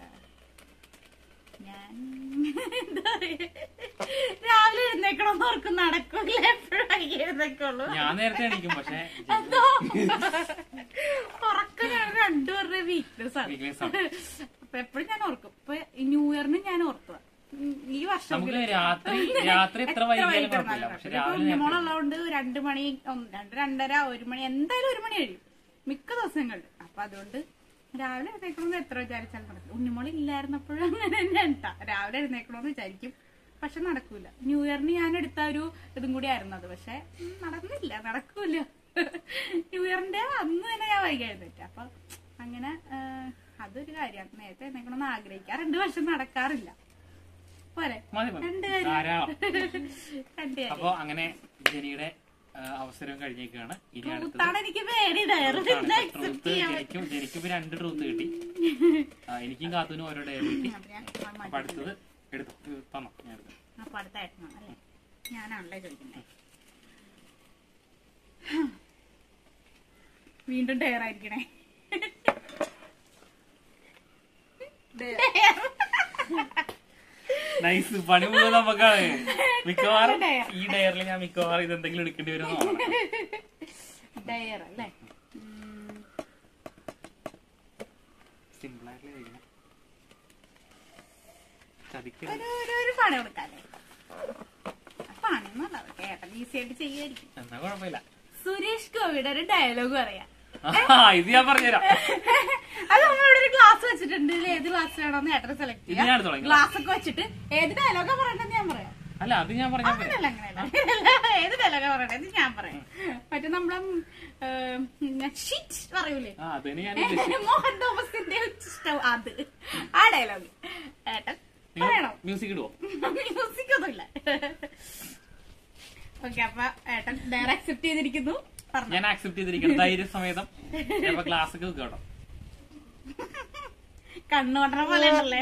[SPEAKER 2] ഞാൻ എന്താ പറയാ? രാവിലെ എഴുന്നേക്കണം ഓർക്കും നടക്കൂല. എപ്പോഴും വൈകി എഴുന്നേക്കുള്ളൂ.
[SPEAKER 1] ഞാൻ നേരത്തെ എണീക്കും പക്ഷേ
[SPEAKER 2] എന്തോ? ഉറക്കം ഞാൻ രണ്ടുപേരുടെ വീക്ക്നെസ് ആണ്. അപ്പൊ എപ്പോഴും ഞാൻ ഓർക്കും. ഇപ്പൊ ന്യൂ ഇയറിന് ഞാൻ ഓർക്കുക ഈ വർഷം
[SPEAKER 1] രാത്രി രാത്രി എത്ര
[SPEAKER 2] കുഞ്ഞുമോളുള്ളതുകൊണ്ട് രണ്ടു മണി രണ്ട് രണ്ടര ഒരു മണി എന്തായാലും ഒരു മണി കഴിയും. മിക്ക ദിവസങ്ങളിൽ അപ്പൊ അതുകൊണ്ട് രാവിലെ എഴുന്നേക്കണമെന്ന് എത്ര വിചാരിച്ചാലും നടക്കില്ല. ഉണ്ണിമോൾ ഇല്ലായിരുന്നപ്പോഴും അങ്ങനെ തന്നെ ഉണ്ടാ രാവിലെ എഴുന്നേക്കണമെന്ന് വിചാരിക്കും. പക്ഷെ നടക്കൂല. ന്യൂ ഇയറിന് ഞാൻ എടുത്ത ഒരു ഇതും കൂടി ആയിരുന്നു അത്. പക്ഷെ നടന്നില്ല. നടക്കൂല. ന്യൂ ഇയറിന്റെ അന്ന് തന്നെ ഞാൻ വൈകി എഴുന്നേറ്റ. അപ്പൊ അങ്ങനെ അതൊരു കാര്യമാണ് നേരത്തെ എഴുന്നേക്കണമെന്ന് ആഗ്രഹിക്കാറുണ്ട്. പക്ഷെ നടക്കാറില്ല. പോരെ. രണ്ട് കാര്യം രണ്ട് കാര്യം
[SPEAKER 1] അപ്പൊ അങ്ങനെ ജനിയുടെ അവസരം കഴിഞ്ഞേക്കാണ്. ഇനി അടുത്തത്
[SPEAKER 2] എനിക്ക്
[SPEAKER 1] ജനിക്കും രണ്ട് ട്രൂത്ത് കിട്ടി. <laughs> എനിക്കും കാത്തുനും ഓരോ ഡയറി കിട്ടി
[SPEAKER 2] അപ്പൊ
[SPEAKER 1] അടുത്തത് എടുത്ത് തന്നോ ഞാൻ എടുത്തു.
[SPEAKER 2] ഞാനാണല്ലേ ചോദിക്കുന്നത് വീണ്ടും ഡയർ ആയിരിക്കണേ Dare.
[SPEAKER 1] നൈസ് പണി മുഴുവൻ നമുക്കാണ്. മിക്കവാറും <laughs> ഈ ഡയറിൽ ഞാൻ മിക്കവാറും ഇതെന്തെങ്കിലും എടുക്കേണ്ടി വരും
[SPEAKER 2] ഡയർ അല്ലേ?
[SPEAKER 1] സിമ്പിൾ ആയിട്ടുള്ള കഴിക്കണം
[SPEAKER 2] സുരേഷ് ഗോപിയുടെ ഒരു ഡയലോഗ് പറയാം.
[SPEAKER 1] ഇത് ഞാൻ പറഞ്ഞുതരാം.
[SPEAKER 2] അത് നമ്മളിവിടെ ഒരു ഗ്ലാസ് വെച്ചിട്ടുണ്ട്. ഇതിൽ ഏത് ഗ്ലാസ് വേണമെന്ന് ഏട്ടനെ സെലക്ട്
[SPEAKER 1] ചെയ്യാം.
[SPEAKER 2] ഗ്ലാസ് ഒക്കെ വെച്ചിട്ട് ഏത് ഡയലോഗാ പറയണ്ടെന്ന് ഞാൻ പറയാം.
[SPEAKER 1] അല്ല അത് ഞാൻ പറഞ്ഞു.
[SPEAKER 2] അങ്ങനെയല്ല അങ്ങനെയല്ല ഏത് ഡയലോഗാ പറയണ്ടെന്ന് ഞാൻ പറയാം. മറ്റേ നമ്മളെ ഷീറ്റ് പറയൂലേ. മോഹൻ തോമസിന്റെ ഇഷ്ടം അത്. ആ ഡയലോഗ് ഏട്ടൻ പറയണം?
[SPEAKER 1] മ്യൂസിക് ഇടുവോ?
[SPEAKER 2] മ്യൂസിക് ഒന്നുമില്ല. ഓക്കെ അപ്പൊ ഏട്ടൻ ഡയറക്റ്റ് അക്സെപ്റ്റ് ചെയ്തിരിക്കുന്നു.
[SPEAKER 1] ഞാൻ ആക്സെപ്റ്റ് ചെയ്തിരിക്കണം. ധൈര്യ സമേതം ക്ലാസ് ഒക്കെ വെക്കാം
[SPEAKER 2] കണ്ണോട്ടണ പോലെ
[SPEAKER 1] കണ്ടില്ലേ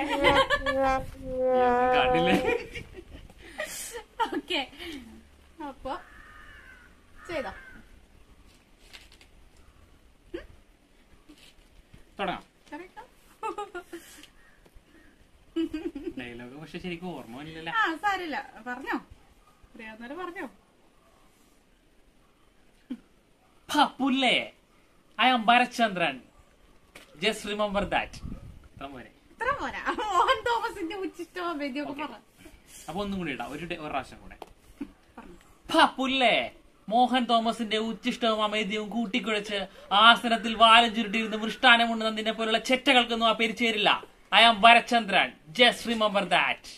[SPEAKER 2] ഓക്കെ. അപ്പൊ ചെയ്തോ.
[SPEAKER 1] തുടങ്ങാം? ഡയലോഗ് പക്ഷെ ശരിക്കും ഓർമ്മ ഇല്ലല്ലോ
[SPEAKER 2] ആ സാരില്ല. പറഞ്ഞോ. അറിയാവുന്നവരെ പറഞ്ഞോ.
[SPEAKER 1] പുല്ലേ I am Bharachandran just remember that
[SPEAKER 2] Mohan തോമസിന്റെ
[SPEAKER 1] അപ്പൊ ഒന്നും കൂടി ഇടാം. ഒരു ഒരു പ്രാവശ്യം കൂടെ. പുല്ലേ മോഹൻ തോമസിന്റെ ഉച്ചിഷ്ടവും അമേദ്യവും കൂട്ടിക്കുഴച്ച് ആസനത്തിൽ വാലം ചുരുട്ടിയിരുന്ന് മൃഷ്ടാനം നന്ദിനെ പോലുള്ള ചെറ്റകൾക്കൊന്നും ആ പേര് ചേരില്ല. I am Bharachandran just remember that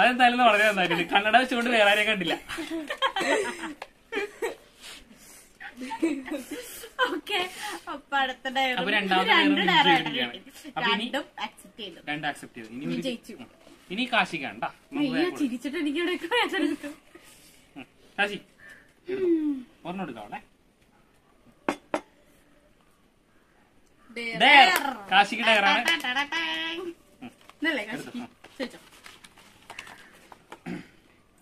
[SPEAKER 1] അതെന്തായാലും വളരെ നന്നായിട്ടുണ്ട് കന്നഡ വെച്ചുകൊണ്ട് വേറെ ആരെയും കണ്ടില്ല.
[SPEAKER 2] ഓക്കെ. അപ്പൊ അടുത്ത ഡയറി
[SPEAKER 1] അപ്പൊ രണ്ടാമത്തെ
[SPEAKER 2] രണ്ട് ഡയറി രണ്ടും അക്സെപ്റ്റ് ചെയ്തു.
[SPEAKER 1] രണ്ട് അക്സെപ്റ്റ് ചെയ്തു. ഇനി
[SPEAKER 2] വിജയിച്ചു.
[SPEAKER 1] ഇനി കാശി കണ്ട
[SPEAKER 2] ചിരിച്ചിട്ട് എനിക്ക് ഇവിടെ.
[SPEAKER 1] കാശി. കാശിക്ക് ഡയറാണ്.
[SPEAKER 2] ചോദിച്ചോ.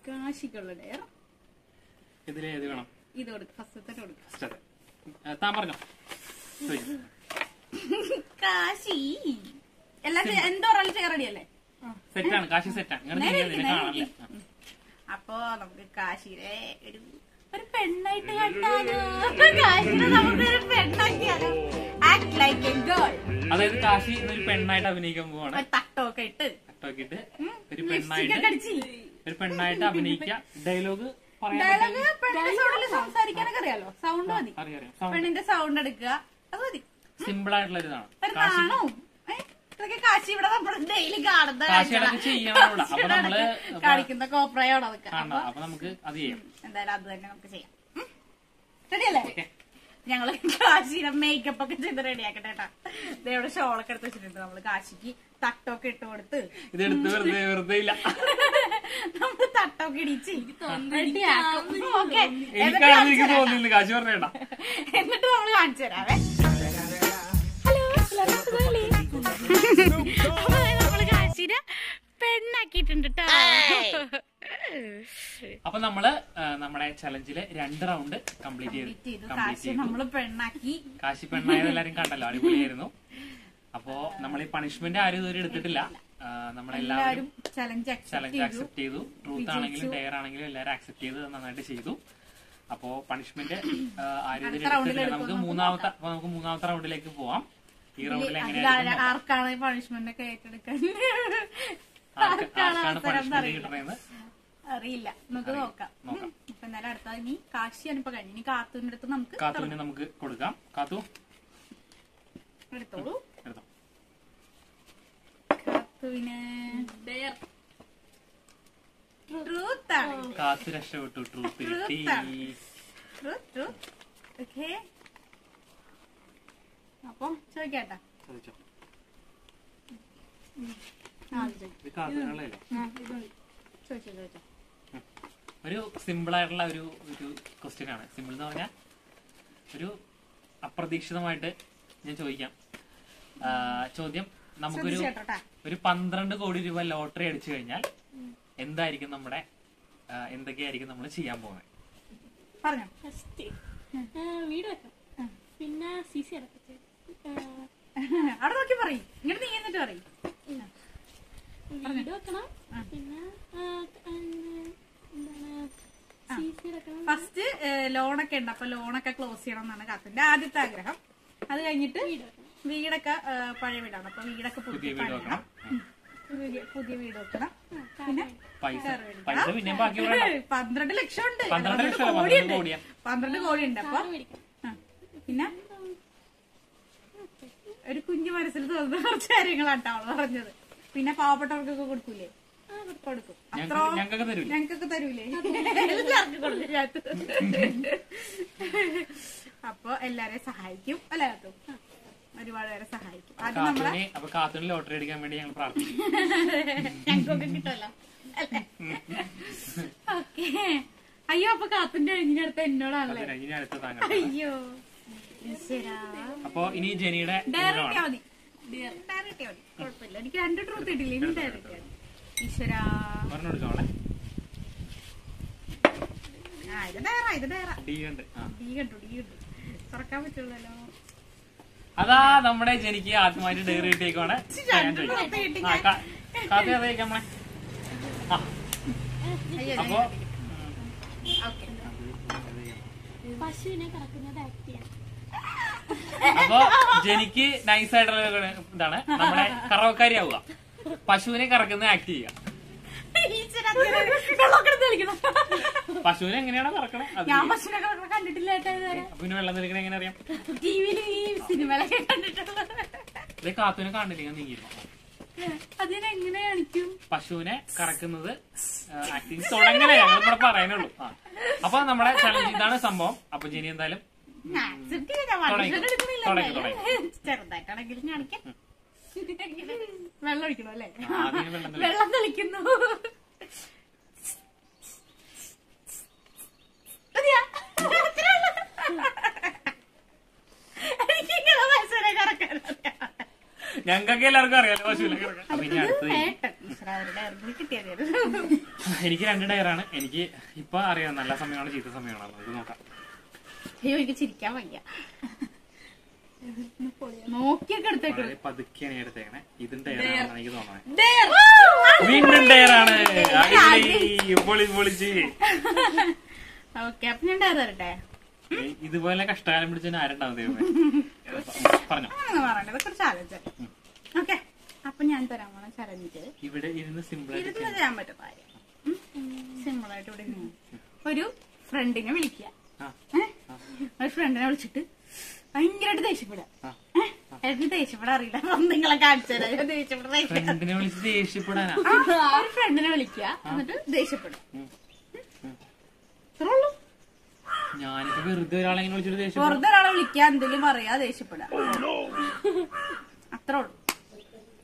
[SPEAKER 2] കാശിക്കുള്ള ലെയർ
[SPEAKER 1] ഇതിൽ ഏത് വേണം?
[SPEAKER 2] ഇത് കൊടുക്കും ഫസ്റ്റത്തെ കൊടുക്കും.
[SPEAKER 1] അത്. താൻ പറഞ്ഞോ?
[SPEAKER 2] കാശി. എല്ലാം ചെ- എന്തോ ഒരാൾ ചേറടിയല്ലേ
[SPEAKER 1] സെറ്റാണ് കാശി സെറ്റാണ്.
[SPEAKER 2] അപ്പൊ നമുക്ക് കാശിയിലെ ഒരു ഒരു പെണ്ണായിട്ട് കണ്ടാലോ? കാശിനെ നമുക്കൊരു പെണ്ണാക്കിയാലോ? ആക്ട് ലൈക്ക് എ ഗേൾ
[SPEAKER 1] അതായത് കാശി ഒരു പെണ്ണായിട്ട് അഭിനയിക്കാൻ പോവാണ്.
[SPEAKER 2] ഒരു തട്ടമൊക്കെ ഇട്ട്.
[SPEAKER 1] ഒരു പെണ്ണായിട്ട് ഒരു പെണ്ണായിട്ട് അഭിനയിക്കുക. ഡയലോഗ് പറയാൻ
[SPEAKER 2] ഡയലോഗ് പെണ്ണിന്റെ സൗണ്ടിൽ സംസാരിക്കാനൊക്കെ അറിയാലോ? സൗണ്ട് മതി.
[SPEAKER 1] അറിയാം
[SPEAKER 2] പെണ്ണിന്റെ സൗണ്ട് എടുക്കുക. അത് മതി.
[SPEAKER 1] സിമ്പിൾ ആയിട്ടുള്ള കാശി
[SPEAKER 2] ഇതൊക്കെ കാശി ഇവിടെ നമ്മൾ ഡെയിലി കാണുന്ന കാണിക്കുന്ന കോപ്രയോട് അതൊക്കെ. അപ്പൊ
[SPEAKER 1] നമുക്ക് അത് ചെയ്യാം.
[SPEAKER 2] എന്തായാലും അത് തന്നെ നമുക്ക് ചെയ്യാം. റെഡിയല്ലേ? ഞങ്ങൾ കാശിയുടെ മേക്കപ്പ് ഒക്കെ ചെയ്ത് റെഡിയാക്കട്ടെ കേട്ടാ ഇവിടെ ഷോളൊക്കെ എടുത്ത് വെച്ചിട്ടുണ്ട്. നമ്മൾ കാശിക്ക് തട്ടൊക്കെ ഇട്ട് കൊടുത്ത്
[SPEAKER 1] ഇതെടുത്ത് വെറുതെ വെറുതെ ഇല്ല.
[SPEAKER 2] നമ്മൾ തട്ടൊക്കെ ഇടിച്ച്. ഓക്കെ.
[SPEAKER 1] എനിക്കാണെന്ന് എനിക്ക് തോന്നുന്നു കാശി പറഞ്ഞേട്ടാ
[SPEAKER 2] എന്നിട്ട് നമ്മൾ കാണിച്ചു തരാവേ. ഹലോ നമ്മൾ കാശിനെ പെണ്ണാക്കിയിട്ടുണ്ട് ട്ടോ.
[SPEAKER 1] അപ്പൊ നമ്മൾ നമ്മുടെ ചലഞ്ചിൽ രണ്ട് റൗണ്ട് കംപ്ലീറ്റ് ചെയ്തു. കംപ്ലീറ്റ് ചെയ്തു. കാശി പെണ്ണായത് എല്ലാരും കണ്ടല്ലോ അടിപൊളിയായിരുന്നു. അപ്പോ നമ്മൾ ഈ പണിഷ്മെന്റ് ആരും ഇതുവരെ എടുത്തിട്ടില്ല. നമ്മളെല്ലാവരും
[SPEAKER 2] ചലഞ്ച് അക്സെപ്റ്റ് ചെയ്തു.
[SPEAKER 1] ട്രൂത്ത് ആണെങ്കിലും ഡെയർ ആണെങ്കിലും എല്ലാവരും അക്സെപ്റ്റ് ചെയ്ത് നന്നായിട്ട് ചെയ്തു. അപ്പോ പണിഷ്മെന്റ് ആരും
[SPEAKER 2] ഇതുവരെ
[SPEAKER 1] എടുത്തിട്ടില്ല. നമുക്ക് മൂന്നാമത്തെ നമുക്ക് മൂന്നാമത്തെ റൗണ്ടിലേക്ക് പോവാം. ഈ റൗണ്ടിൽ എങ്ങനെയാണ്.
[SPEAKER 2] ആർക്കാണ് പണിഷ്മെന്റ് ഒക്കെ ഏറ്റെടുക്കാൻ ആർക്കാണ്
[SPEAKER 1] പണിഷ്മെന്റ്
[SPEAKER 2] എന്നറിയില്ല. അറിയില്ല. നമുക്ക് നോക്കാം. ഇപ്പൊ എന്നാലും അടുത്തത് ഇനി കാശിയാണ് ഇപ്പൊ കഴിഞ്ഞു. ഇനി കാത്തുവിന്റെ അടുത്ത് നമുക്ക്
[SPEAKER 1] കാത്തുവിന് നമുക്ക് കൊടുക്കാം. കാത്തു.
[SPEAKER 2] എടുത്തോളൂ.
[SPEAKER 1] എടുത്തോ.
[SPEAKER 2] കാത്തുവിന് ട്രൂത്ത് ആണ്.
[SPEAKER 1] കാത്തു രക്ഷപ്പെട്ടു. ട്രൂത്ത് കിട്ടി
[SPEAKER 2] Truth ആണ്. ട്രൂത്ത് ട്രൂത്ത് ഓക്കെ അപ്പൊ ചോദിക്കാട്ടാ.
[SPEAKER 1] ചോദിച്ചോ.
[SPEAKER 2] ചോദിച്ചോ ചോദിച്ചോ.
[SPEAKER 1] ഒരു സിമ്പിൾ ആയിട്ടുള്ള ഒരു ഒരു ക്വസ്റ്റ്യൻ ആണ്. സിമ്പിൾ എന്ന് പറഞ്ഞാൽ ഒരു അപ്രതീക്ഷിതമായിട്ട് ഞാൻ ചോദിക്കാം. ചോദ്യം നമുക്കൊരു ഒരു പന്ത്രണ്ട് കോടി രൂപ ലോട്ടറി അടിച്ചു കഴിഞ്ഞാൽ എന്തായിരിക്കും നമ്മുടെ എന്തൊക്കെയായിരിക്കും നമ്മൾ ചെയ്യാൻ പോകുന്നത്
[SPEAKER 3] വീട് വെക്കാം. പിന്നെ സി സി അടക്കട്ടെ
[SPEAKER 2] അവിടെ നോക്കി പറയും. ഇങ്ങോട്ട് നീ എന്നിട്ട് പറയും.
[SPEAKER 3] വീട് വെക്കണം. പിന്നെ ആ, ആ, എന്താണ് സി സി അടക്കണം
[SPEAKER 2] ഫസ്റ്റ് ലോണൊക്കെ ഉണ്ട്. അപ്പൊ ലോണൊക്കെ ക്ലോസ് ചെയ്യണം എന്നാണ് കാത്തിന്റെ ആദ്യത്തെ ആഗ്രഹം. അത് കഴിഞ്ഞിട്ട് വീടൊക്കെ പഴയ വീടാണ്. അപ്പൊ വീടൊക്കെ
[SPEAKER 1] പുതിയ
[SPEAKER 2] പുതിയ
[SPEAKER 1] വീട്
[SPEAKER 2] പണിയണം
[SPEAKER 1] വെക്കണം.
[SPEAKER 2] പുതിയ വീട് വെക്കണം. പിന്നെ
[SPEAKER 1] പൈസ. പൈസ പിന്നെ ബാക്കി ഇവിടെ
[SPEAKER 2] പന്ത്രണ്ട് ലക്ഷം ഉണ്ട്
[SPEAKER 1] പന്ത്രണ്ട് ലക്ഷം അല്ല,
[SPEAKER 2] കോടി
[SPEAKER 1] പന്ത്രണ്ട്
[SPEAKER 2] ഉണ്ട് അപ്പൊ പിന്നെ ഒരു കുഞ്ഞു മനസ്സിൽ തോന്നുന്ന കുറച്ച് കാര്യങ്ങളാട്ടോ അവൾ പറഞ്ഞത്. പിന്നെ പാവപ്പെട്ടവർക്കൊക്കെ കൊടുക്കൂലേ? കൊടുക്കും അത്ര
[SPEAKER 1] തരൂല.
[SPEAKER 2] ഞങ്ങൾക്കൊക്കെ തരൂലേ? എല്ലാവർക്കും കൊടുക്കും ഞാൻ അപ്പൊ എല്ലാരെയും സഹായിക്കും അല്ലേ ഒരുപാട് പേരെ സഹായിക്കും. നമ്മളെ
[SPEAKER 1] അപ്പൊ കാത്തുവിന് ലോട്ടറി അടിക്കാൻ വേണ്ടി ഞങ്ങൾ പ്രാർത്ഥിക്കും.
[SPEAKER 2] ഞങ്ങൾക്കൊക്കെ കിട്ടുമല്ലോ ഓക്കെ. അയ്യോ അപ്പൊ കാത്തിന്റെ കഴിഞ്ഞിനടുത്ത് എന്നോടാണല്ലേ? അയ്യോ.
[SPEAKER 1] അപ്പൊ ഇനി ജനിയുടെ
[SPEAKER 2] ഡയറക്റ്റ് മതി. ഡയറക്റ്റ് മതി. കുഴപ്പമില്ല. എനിക്ക് രണ്ട് ട്രൂത്ത് ഇട്ടില്ല? ഇനി ഡയറക്റ്റ് മതി. ഈശ്വരാ.
[SPEAKER 1] പറഞ്ഞു
[SPEAKER 2] ആ ഇത് ഡയറാ ഇത് ഡയറാ
[SPEAKER 1] ഡി ഉണ്ട് ഡി
[SPEAKER 2] ഡീ കണ്ടു ഡീ കണ്ടു. തുറക്കാൻ പറ്റുള്ളല്ലോ.
[SPEAKER 1] അതാ നമ്മുടെ ജനിക്ക് ആദ്യമായിട്ട് ഡയറി കിട്ടിയേക്കാണ് ഞാൻ അറിയിക്കാം നമ്മളെ. അപ്പോ അപ്പൊ ജനിക്ക് നൈസ് ആയിട്ടുള്ള ഒരു ഇതാണ്. നമ്മുടെ കറവക്കാരി ആവുക. പശുവിനെ കറക്കുന്ന ആക്ട് ചെയ്യുക. പശുവിനെ എങ്ങനെയാണോ കറക്കണേ?
[SPEAKER 2] ഞാൻ കണ്ടിട്ടില്ല കേട്ടോ ഇതുവരെ.
[SPEAKER 1] അപ്പൊ പിന്നെ വെള്ളം തെളിക്കണ എങ്ങനെ അറിയാം
[SPEAKER 2] ടിവിയിൽ ഈ സിനിമയിലൊക്കെ കണ്ടിട്ടുള്ളത്.
[SPEAKER 1] കാത്തുവിനെ കണ്ടില്ല? നീങ്ങിയിരുന്നു
[SPEAKER 2] അതിനെങ്ങനെ കാണിക്കും?
[SPEAKER 1] പശുവിനെ കറക്കുന്നത് ആക്ടിങ് തുടങ്ങലേ ഞങ്ങൾ ഇവിടെ പറയാനുള്ളൂ അപ്പൊ നമ്മുടെ ചലഞ്ച് ഇതാണ് സംഭവം. അപ്പൊ ജനി എന്തായാലും തുടങ്ങി. തുടങ്ങി.
[SPEAKER 2] ചെറുതായിട്ടാണെങ്കിലും കാണിക്കാം. <laughs> വെള്ളം ഒഴിക്കണോ അല്ലേ
[SPEAKER 1] വെള്ളം
[SPEAKER 2] തെളിക്കുന്നു.
[SPEAKER 1] ഞങ്ങൾക്ക് എല്ലാവർക്കും അറിയാലോ എനിക്ക് രണ്ട് ടയറാണ്. എനിക്ക് ഇപ്പൊ അറിയാം നല്ല സമയമാണ് ചീത്ത സമയമാണ്. നമുക്ക് നോക്കാം.
[SPEAKER 2] അയ്യോ എനിക്ക് ചിരിക്കാൻ വയ്യ. നോക്കിയൊക്കെ
[SPEAKER 1] പതുക്കെയാണ് എടുത്തേക്കണേ. എനിക്ക്. വീണ്ടും ടയറാണ്
[SPEAKER 2] ഓക്കെ അപ്പൊ ഞാൻ തരട്ടെ?
[SPEAKER 1] ഇതുപോലെ കഷ്ടകാലം പിടിച്ച ആരുണ്ടാവും ദൈവമേ? പറഞ്ഞോ.
[SPEAKER 2] ഓക്കെ അപ്പൊ ഞാൻ തരാൻ പോണ ചലഞ്ച്
[SPEAKER 1] ഇവിടെ ഇരുന്ന് സിമ്പിൾ
[SPEAKER 2] ഇരുന്ന് തരാൻ പറ്റുന്ന കാര്യം സിമ്പിൾ ആയിട്ട് ഇവിടെ ഒരു ഫ്രണ്ടിനെ വിളിക്കുക? ഒരു ഫ്രണ്ടിനെ വിളിച്ചിട്ട് ഭയങ്കരമായിട്ട് ദേഷ്യപ്പെടുക? എനിക്ക് ദേഷ്യപ്പെടാൻ അറിയില്ല. നിങ്ങളെ കാണിച്ചു തരാം ഞാൻ ദേഷ്യപ്പെടാൻ ഒരു ഫ്രണ്ടിനെ വിളിക്കുക. എന്നിട്ട് ദേഷ്യപ്പെടും.
[SPEAKER 1] ഞാനിപ്പോ വെറുതെ ഒരാളെ വിളിച്ചിട്ട് ദേഷ്യപ്പെടും.
[SPEAKER 2] വെറുതെ ഒരാളെ വിളിക്കുക എന്തെങ്കിലും പറയാ ദേഷ്യപ്പെടുക അത്രേ ഉള്ളൂ.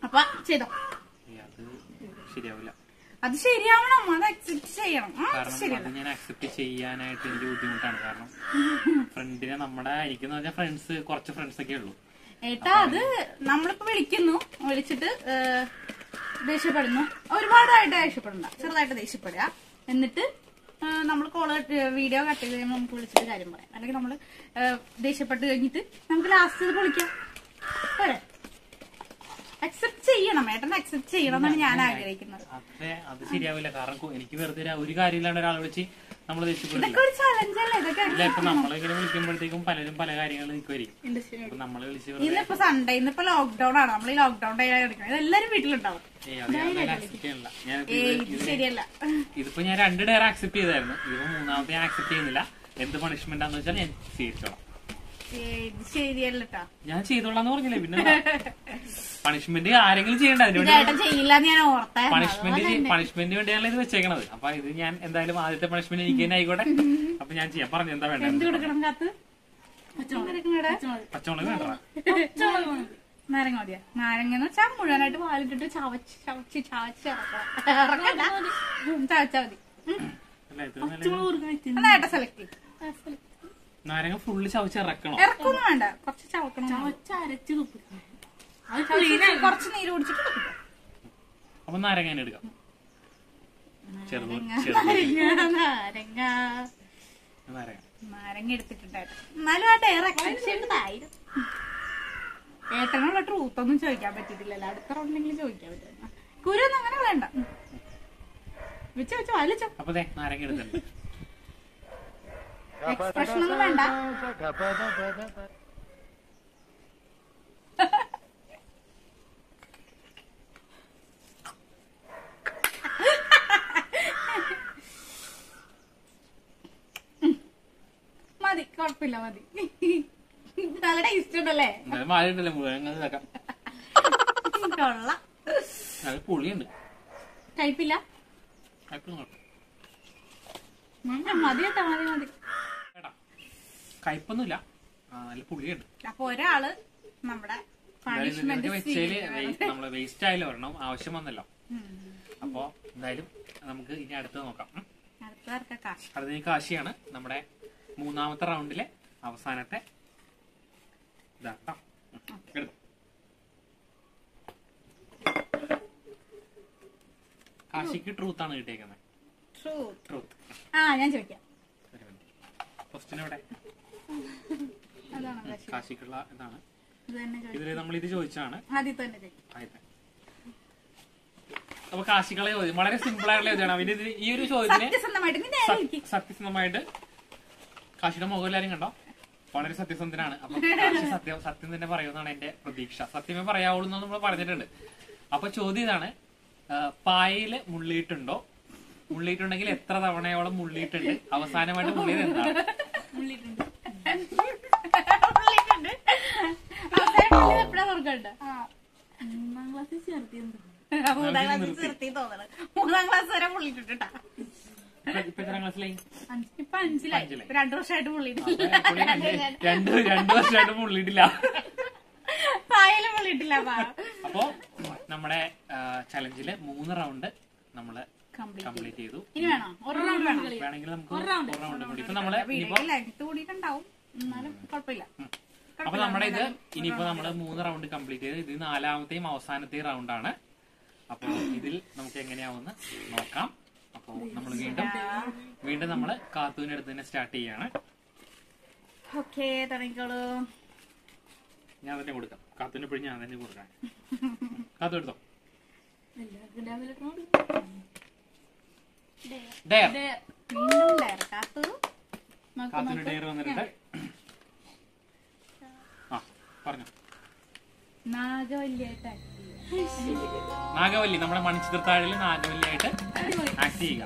[SPEAKER 2] അപ്പൊ ചെയ്തോ.
[SPEAKER 1] ശരിയാവില്ല.
[SPEAKER 2] അത് ശരിയാവണം. അത് അക്സെപ്റ്റ് ചെയ്യണം.
[SPEAKER 1] കാരണം ഞാൻ അക്സെപ്റ്റ് ചെയ്യാനായിട്ട് എനിക്ക് ബുദ്ധിമുട്ടാണ്. കാരണം ഫ്രണ്ടിനെ നമ്മുടെ എനിക്കെന്ന് പറഞ്ഞാൽ ഫ്രണ്ട്സ് കുറച്ച് ഫ്രണ്ട്സ് ഒക്കെ ഉള്ളൂ.
[SPEAKER 2] ഏട്ടാ അത് നമ്മളിപ്പോ വിളിക്കുന്നു. വിളിച്ചിട്ട് ദേഷ്യപ്പെടുന്നു. ഒരുപാടായിട്ട് ദേഷ്യപ്പെടണ്ട. ചെറുതായിട്ട് ദേഷ്യപ്പെടുക. എന്നിട്ട് നമ്മൾ കോൾ വീഡിയോ കട്ട് ചെയ്ത് കഴിയുമ്പോൾ നമുക്ക് വിളിച്ചിട്ട് കാര്യം പറയാം. അല്ലെങ്കിൽ നമ്മൾ ദേഷ്യപ്പെട്ട് കഴിഞ്ഞിട്ട് നമുക്ക് ലാസ്റ്റ് ഇത് പൊളിക്കാം പോരെ? അക്സെപ്റ്റ് ചെയ്യണം. ഏട്ടനെ അക്സെപ്റ്റ് ചെയ്യണം എന്നാണ് ഞാൻ ആഗ്രഹിക്കുന്നത്.
[SPEAKER 1] അതെ അത് ശരിയാവില്ല. കാരണം എനിക്ക് വെറുതെ ഒരു- കാര്യമില്ലാണ്ട് ഒരാളെ വിളിച്ച് നമ്മൾ
[SPEAKER 2] ഇതൊക്കെ ഒരു ചലഞ്ച് അല്ലേ? ഇതൊക്കെ
[SPEAKER 1] ഇല്ല ഇപ്പൊ നമ്മളിങ്ങനെ വിളിക്കുമ്പോഴത്തേക്കും പലരും പല കാര്യങ്ങൾ നിൽക്കുമായിരിക്കും അപ്പൊ നമ്മളെ വിളിച്ച്
[SPEAKER 2] ഇന്നിപ്പോ സൺഡേ ഇന്നിപ്പോ ലോക്ക്ഡൌൺ ആണ്. നമ്മൾ ഈ ലോക്ക്ഡൌൺ ഡേ എടുക്കണം ഇതെല്ലാരും വീട്ടിലുണ്ടാവും.
[SPEAKER 1] ഏയ് അത് ഞാൻ അക്സെപ്റ്റ് ചെയ്യണില്ല. ഞാൻ
[SPEAKER 2] ഏയ് ഇത് ശരിയല്ല.
[SPEAKER 1] ഇതിപ്പോ ഞാൻ രണ്ട് ഡയർ ആക്സെപ്റ്റ് ചെയ്തായിരുന്നു. ഇതിപ്പോ മൂന്നാമത്തെ ഞാൻ ആക്സെപ്റ്റ് ചെയ്യുന്നില്ല. എന്ത് പണിഷ്മെന്റ് ആണെന്ന് വെച്ചാൽ ഞാൻ സ്വീകരിച്ചോളാം ഞാൻ ചെയ്തോളാന്ന് പറഞ്ഞില്ലേ പിന്നെ പണിഷ്മെന്റ് ആരെങ്കിലും ചെയ്യണ്ട പണിഷ്മെന്റ് പണിഷ്മെന്റ് വേണ്ടിയാണ് ഇത് വെച്ചേക്കണത്. അപ്പൊ ഇത് ഞാൻ എന്തായാലും ആദ്യത്തെ പണിഷ്മെന്റ് എനിക്ക് തന്നെ ആയിക്കോട്ടെ. അപ്പൊ ഞാൻ ചെയ്യാം. പറഞ്ഞു എന്താ
[SPEAKER 2] എന്ത്
[SPEAKER 1] വേണ്ടത്? പച്ചമുളക് വേണ്ട
[SPEAKER 2] നാരങ്ങ മതിയാ? നാരങ്ങ എന്ന് വെച്ചാൽ മുഴുവനായിട്ട് വാലിട്ടിട്ട് ചവച്ച് ചവച്ച് ചവച്ച് ചവച്ചാ മതി. ഏട്ടാ സെലക്ട് ചെയ്യും
[SPEAKER 1] നാരങ്ങ ഫുള്ള് ചവച്ചിറക്കണം. ഇറക്കണോ
[SPEAKER 2] ഇറക്കൊന്നും വേണ്ട. കുറച്ച് ചവക്കണം.
[SPEAKER 3] അരച്ച് തുപ്പിക്കണം.
[SPEAKER 2] കുറച്ച് നീര് കുടിച്ചിട്ട്.
[SPEAKER 1] അപ്പൊ നാരങ്ങ തന്നെ എടുക്കാം ചെറുത്
[SPEAKER 2] നാരങ്ങ. നാരങ്ങ. എടുത്തിട്ടുണ്ടായിരുന്നു. എന്നാലും ആ ഡയർ ഏട്ടനുള്ള ട്രൂത്ത് ഒന്നും ചോദിക്കാൻ പറ്റിയിട്ടില്ലല്ലോ. അടുത്ത റൗണ്ടിലെങ്കിലും ചോദിക്കാൻ പറ്റും കുരൊന്നും അങ്ങനെ വേണ്ട. വെച്ചോ വെച്ചോ വലിച്ചോ
[SPEAKER 1] അപ്പൊ ദേ നാരങ്ങ എടുത്തിട്ടുണ്ട്.
[SPEAKER 2] എക്സ്പ്രഷൻ ഒന്നും വേണ്ട. മതി കുഴപ്പമില്ല മതി. നല്ല ടേസ്റ്റ് ഉണ്ടല്ലേ?
[SPEAKER 1] എന്തായാലും മാറിയിട്ടല്ലേ മുഴുവൻ
[SPEAKER 2] കൊള്ളാം.
[SPEAKER 1] അത് പുളിയുണ്ട്.
[SPEAKER 2] കഴിപ്പില്ല
[SPEAKER 1] കയ്പൊന്നും കുഴപ്പമില്ല.
[SPEAKER 2] മതി കേട്ടോ മതി മതി.
[SPEAKER 1] കയ്പൊന്നുമില്ല. നല്ല പുളിയുണ്ട്.
[SPEAKER 2] അപ്പൊ ഒരാൾ നമ്മുടെ
[SPEAKER 1] വെച്ചാൽ നമ്മൾ വേസ്റ്റ് ആയാലും ഒരെണ്ണം ആവശ്യം വന്നല്ലോ അപ്പൊ എന്തായാലും നമുക്ക് ഇനി അടുത്തത് നോക്കാം. അടുത്ത കാശിയാണ് നമ്മുടെ മൂന്നാമത്തെ റൗണ്ടിലെ അവസാനത്തെ. കാശിക്ക് ട്രൂത്ത് ആണ് കിട്ടിയേക്കുന്നത്
[SPEAKER 2] ട്രൂത്ത് ആ ഞാൻ ചോദിക്കാം.
[SPEAKER 1] ക്വസ്റ്റിൻ എവിടെ? കാശിക്കുള്ള ഇതാണ്. ഇതിൽ നമ്മൾ ഇത് ചോദിച്ചാണ് അപ്പൊ കാശിക്കുള്ള ചോദ്യം. വളരെ സിമ്പിൾ ആയിട്ടുള്ള ചോദ്യമാണ്. അവന് ഈ ഒരു ചോദ്യത്തിന്
[SPEAKER 2] സത്യസന്ധമായിട്ട്
[SPEAKER 1] കാശിയുടെ മുഖം എല്ലാരും കണ്ടോ? വളരെ സത്യസന്ധനാണ്. അപ്പൊ കാശി സത്യം സത്യം തന്നെ പറയുമെന്നാണ് എന്റെ പ്രതീക്ഷ. സത്യമേ പറയാവുള്ളൂ എന്ന് നമ്മൾ പറഞ്ഞിട്ടുണ്ട്. അപ്പൊ ചോദ്യം ഇതാണ്. പായയിൽ മുള്ളിയിട്ടുണ്ടോ? മുള്ളിയിട്ടുണ്ടെങ്കിൽ എത്ര തവണയോളം മുള്ളിയിട്ടുണ്ട്? അവസാനമായിട്ട് മുള്ളിയത് എന്താണ്?
[SPEAKER 3] മൂന്നാം ക്ലാസ്സിൽ ചേർത്തിയെന്തോ
[SPEAKER 2] മൂന്നാം ക്ലാസ് നിർത്തി തോന്നണം മൂന്നാം ക്ലാസ് വരെ പുള്ളിട്ടിട്ടാ
[SPEAKER 1] ഇപ്പൊ
[SPEAKER 2] അഞ്ചിലായി രണ്ടു വർഷമായിട്ട് പുള്ളിട്ടില്ല
[SPEAKER 1] രണ്ട് രണ്ട് വർഷമായിട്ട് മുള്ളിയിട്ടില്ല
[SPEAKER 2] പായലും പുള്ളിട്ടില്ല അപ്പൊ
[SPEAKER 1] അപ്പോ നമ്മുടെ ചലഞ്ചിൽ മൂന്ന് റൗണ്ട് നമ്മൾ
[SPEAKER 2] കംപ്ലീറ്റ്
[SPEAKER 1] ചെയ്തു.
[SPEAKER 2] ഇനി വേണോ? ഒരു റൗണ്ട് വേണോ?
[SPEAKER 1] വേണമെങ്കിൽ നമുക്ക് ഒരു റൗണ്ട് കൂടി. ഇപ്പൊ നമ്മൾ ഇനിയിപ്പോ
[SPEAKER 2] വീഡിയോ ലെങ്ത് കൂടിയിട്ടുണ്ടാവും. എന്നാലും കുഴപ്പമില്ല.
[SPEAKER 1] അപ്പൊ നമ്മുടെ ഇത് ഇനിയിപ്പോ നമ്മൾ മൂന്ന് റൗണ്ട് കംപ്ലീറ്റ് ചെയ്ത് ഇത് നാലാമത്തെയും അവസാനത്തെയും റൗണ്ട് ആണ്. അപ്പൊ ഇതിൽ നമുക്ക് എങ്ങനെയാവുമെന്ന് നോക്കാം. അപ്പൊ നമ്മൾ വീണ്ടും വീണ്ടും നമ്മൾ കാത്തൂന്റെ അടുത്ത് തന്നെ സ്റ്റാർട്ട് ചെയ്യാണ്.
[SPEAKER 2] ഓക്കെ തുടങ്ങിക്കോളൂ.
[SPEAKER 1] ഞാൻ തന്നെ കൊടുക്കാം. കാത്തൂന് എപ്പോഴും ഞാൻ തന്നെ കൊടുക്കാം. കാത്തു എടുത്തോ?
[SPEAKER 2] വീണ്ടും ഡയർ കാത്തു നോക്കൂ
[SPEAKER 1] കാത്തൂന്
[SPEAKER 2] നോക്കൂ.
[SPEAKER 1] ഡയർ വന്നിട്ടുണ്ട്. ആ പറഞ്ഞു. നാഗവല്ലി നമ്മുടെ മണിച്ചിത്രത്താഴിൽ നാഗവല്ലിയായിട്ട് ആക്ട് ചെയ്യുക.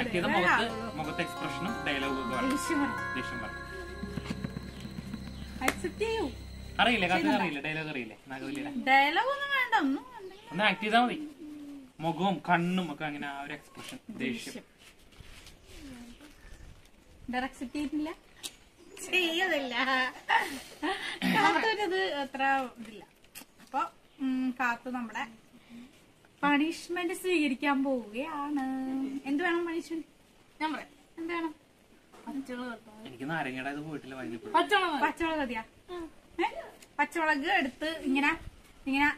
[SPEAKER 1] ആക്ട് ചെയ്ത മുഖത്ത് മുഖത്തെ എക്സ്പ്രഷനും ഡയലോഗും ദേഷ്യം അറിയില്ലേ കഥ അറിയില്ലേ ഡയലോഗ് അറിയില്ലേ? നാഗവല്ലിയുടെ.
[SPEAKER 2] ഡയലോഗ് ഒന്നും വേണ്ട ഒന്നും വേണ്ട.
[SPEAKER 1] ഒന്ന് ആക്ട് ചെയ്താൽ മതി. മുഖവും കണ്ണും ഒക്കെ അങ്ങനെ ആ ഒരു എക്സ്പ്രഷൻ ദേഷ്യം.
[SPEAKER 2] ഡയർ അക്സെപ്റ്റ് ചെയ്തില്ല ചെയ്യതില്ല. കാത്തൂരത് അത്ര ഇതില്ല. അപ്പൊ കാത്തു നമ്മുടെ പണിഷ്മെന്റ് സ്വീകരിക്കാൻ പോവുകയാണ്. എന്ത് വേണം പണിഷ്മെന്റ് ഞാൻ പറയാം. എന്ത് വേണം?
[SPEAKER 1] എനിക്ക് നാരങ്ങയുടെ പോയിട്ടില്ല
[SPEAKER 2] പച്ചമുളക് മതിയാ? പച്ചമുളക് എടുത്ത് ഇങ്ങനെ ഇങ്ങനെ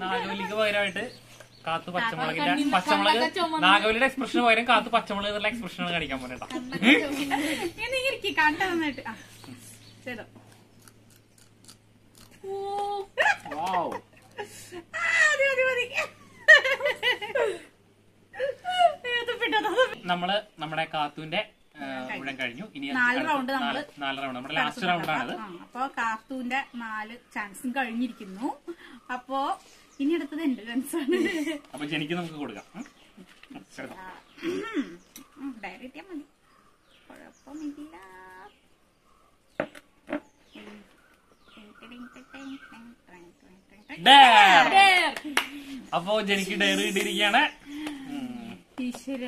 [SPEAKER 1] നാഗവല്ലിക്ക് പകരമായിട്ട് കാത്തു പച്ചമുളകിന്റെ പച്ചമുളക് നാഗവല്ലിയുടെ എക്സ്പ്രഷൻ പകരം കാത്തു പച്ചമുളക് എന്നുള്ള എക്സ്പ്രഷനാണ് കാണിക്കാൻ പോണേട്ടാ നമ്മൾ നമ്മുടെ കാത്തുവിന്റെ മുഴുവൻ കഴിഞ്ഞു. ഇനി
[SPEAKER 2] നാല് റൗണ്ട് നമ്മൾ
[SPEAKER 1] നാല് റൗണ്ട് നമ്മുടെ ലാസ്റ്റ് റൗണ്ട്
[SPEAKER 2] ആണ് അപ്പൊ കാർത്തൂന്റെ നാല് ചാൻസും കഴിഞ്ഞിരിക്കുന്നു. അപ്പോ ഇനി അടുത്തത് എന്റെ ചാൻസ് ആണ്
[SPEAKER 1] അപ്പൊ ജനിക്ക് നമുക്ക് കൊടുക്കാം. ഉം. ഉം, ചെറുതാ.
[SPEAKER 2] ഡയറി കിട്ടിയാ മതി. കുഴപ്പമില്ല.
[SPEAKER 1] അപ്പൊ ജനിക്ക് ഡയറി ഇട്ടിരിക്കുകയാണ് അതും
[SPEAKER 2] ഈശ്വര.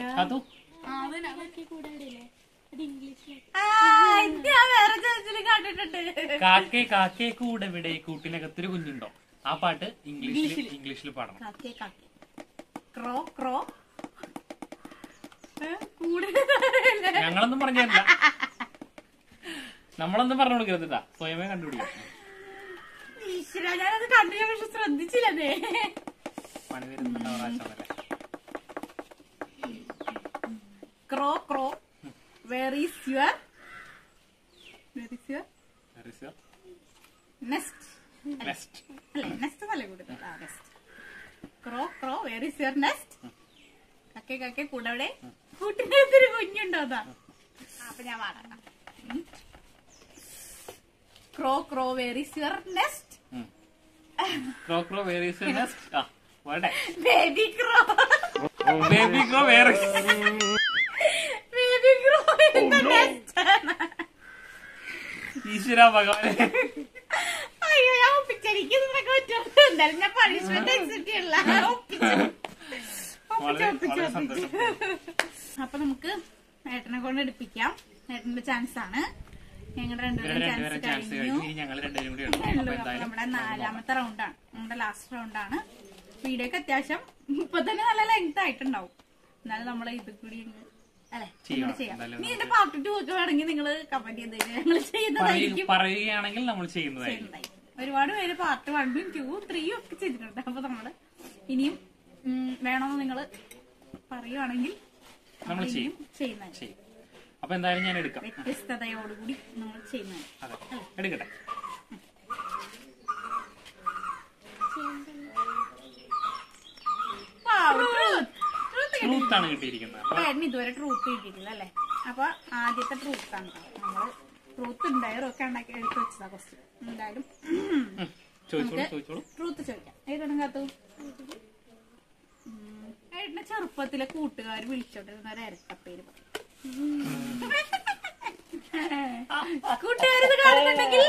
[SPEAKER 3] കൂടെ ഇടയില്ലേ
[SPEAKER 2] ആ, ചാൻസിൽ കണ്ടിട്ടുണ്ട്
[SPEAKER 1] കാക്കേ കാക്കേ കൂടെ വിടെ കൂട്ടിനകത്തൊരു കുഞ്ഞുണ്ടോ ആ പാട്ട് ഇംഗ്ലീഷിൽ ഇംഗ്ലീഷിൽ പാടണം.
[SPEAKER 2] കാക്കേ കാക്കേ. Crow crow.
[SPEAKER 1] ഞങ്ങളൊന്നും പറഞ്ഞില്ല. നമ്മളൊന്നും പറഞ്ഞു കൊടുക്കരുതാ സ്വയമേ കണ്ടുപിടിക്കും.
[SPEAKER 2] ഞാനത് കണ്ടു ഞാൻ പക്ഷെ ശ്രദ്ധിച്ചില്ലതേ
[SPEAKER 1] പണി വരുന്നുണ്ട് പ്രാവശ്യമല്ലേ
[SPEAKER 2] crow crow. Very is your where is your nest
[SPEAKER 1] next
[SPEAKER 2] അല്ലേ നെസ്റ്റ് നല്ല കൂടുതൽ ആ nest crow crow where is your nest കക്കെ കക്കെ കൂടെ അവിടെ. കൂട്ടിനകത്തൊരു കുഞ്ഞുണ്ടോ അതാ? അപ്പൊ ഞാൻ പാടാം crow crow where is your nest
[SPEAKER 1] crow crow where is next ആ വേണ്ടേ
[SPEAKER 2] baby crow
[SPEAKER 1] baby crow where
[SPEAKER 2] baby crow in the nest
[SPEAKER 1] ഈശ്വര ഭഗവാനെ.
[SPEAKER 2] അയ്യോ ഞാൻ ഒപ്പിച്ചെനിക്ക് എന്തായാലും ഞാൻ പണിഷ്മെന്റ് അക്സെപ്റ്റ്
[SPEAKER 1] സന്തോഷം.
[SPEAKER 2] അപ്പൊ നമുക്ക് ഏട്ടനെ കൊണ്ട് എടുപ്പിക്കാം. ഏട്ടന്റെ ചാൻസ് ആണ്. ഞങ്ങളുടെ രണ്ടുപേരും
[SPEAKER 1] രണ്ടുപേരും
[SPEAKER 2] ചാൻസ്
[SPEAKER 1] ചാൻസ്
[SPEAKER 2] കഴിഞ്ഞു.
[SPEAKER 1] കഴിഞ്ഞു ഞങ്ങൾ രണ്ടുപേരും എന്തായാലും
[SPEAKER 2] നമ്മുടെ നാലാമത്തെ റൗണ്ടാണ് നമ്മുടെ ലാസ്റ്റ് റൗണ്ടാണ് വീഡിയോക്ക് അത്യാവശ്യം ഇപ്പൊ തന്നെ നല്ല ലെങ്ത് ആയിട്ടുണ്ടാവും. എന്നാലും നമ്മളെ ഇത് കൂടി
[SPEAKER 1] പറയുകയാണെങ്കിൽ നമ്മൾ ചെയ്യുന്നതായിരിക്കും.
[SPEAKER 2] ഒരുപാട് പേര് പാർട്ട് വണ്ണും ടൂ ത്രീയും ഒക്കെ ചെയ്തിട്ടുണ്ട്. അപ്പൊ നമ്മൾ ഇനിയും വേണമെന്ന് നിങ്ങൾ പറയുവാണെങ്കിൽ
[SPEAKER 1] നമ്മൾ ചെയ്യും.
[SPEAKER 2] ചെയ്യുന്നതായിരിക്കും.
[SPEAKER 1] ചെയ്യും. അപ്പൊ എന്തായാലും ഞാൻ എടുക്കാം.
[SPEAKER 2] വ്യത്യസ്തതയോടുകൂടി നമ്മൾ ചെയ്യുന്നതായിരിക്കും.
[SPEAKER 1] അതെ. എടുക്കട്ടെ. ട്രൂത്ത് ആണ് കിട്ടിയിരിക്കുന്നത്.
[SPEAKER 2] ഇതുവരെ ട്രൂത്ത് കിട്ടിയിട്ടില്ല അല്ലേ? അപ്പൊ ആദ്യത്തെ ട്രൂത്ത് ആണ് നമ്മൾ ട്രൂത്ത് ഉണ്ടായാലും ഒക്കെ ഉണ്ടാക്കി എടുത്ത് വെച്ചതാ ക്വസ്റ്റ്യൻ എന്തായാലും ട്രൂത്ത് ചോദിക്കാം. ഏതാണ് കാത്തു ഏട്ടന്റെ ചെറുപ്പത്തിലെ കൂട്ടുകാർ വിളിച്ചോണ്ടിരുന്ന ഒരു കൂട്ടുകാരത് കൂട്ടുകാരിത് കാണുന്നുണ്ടെങ്കിൽ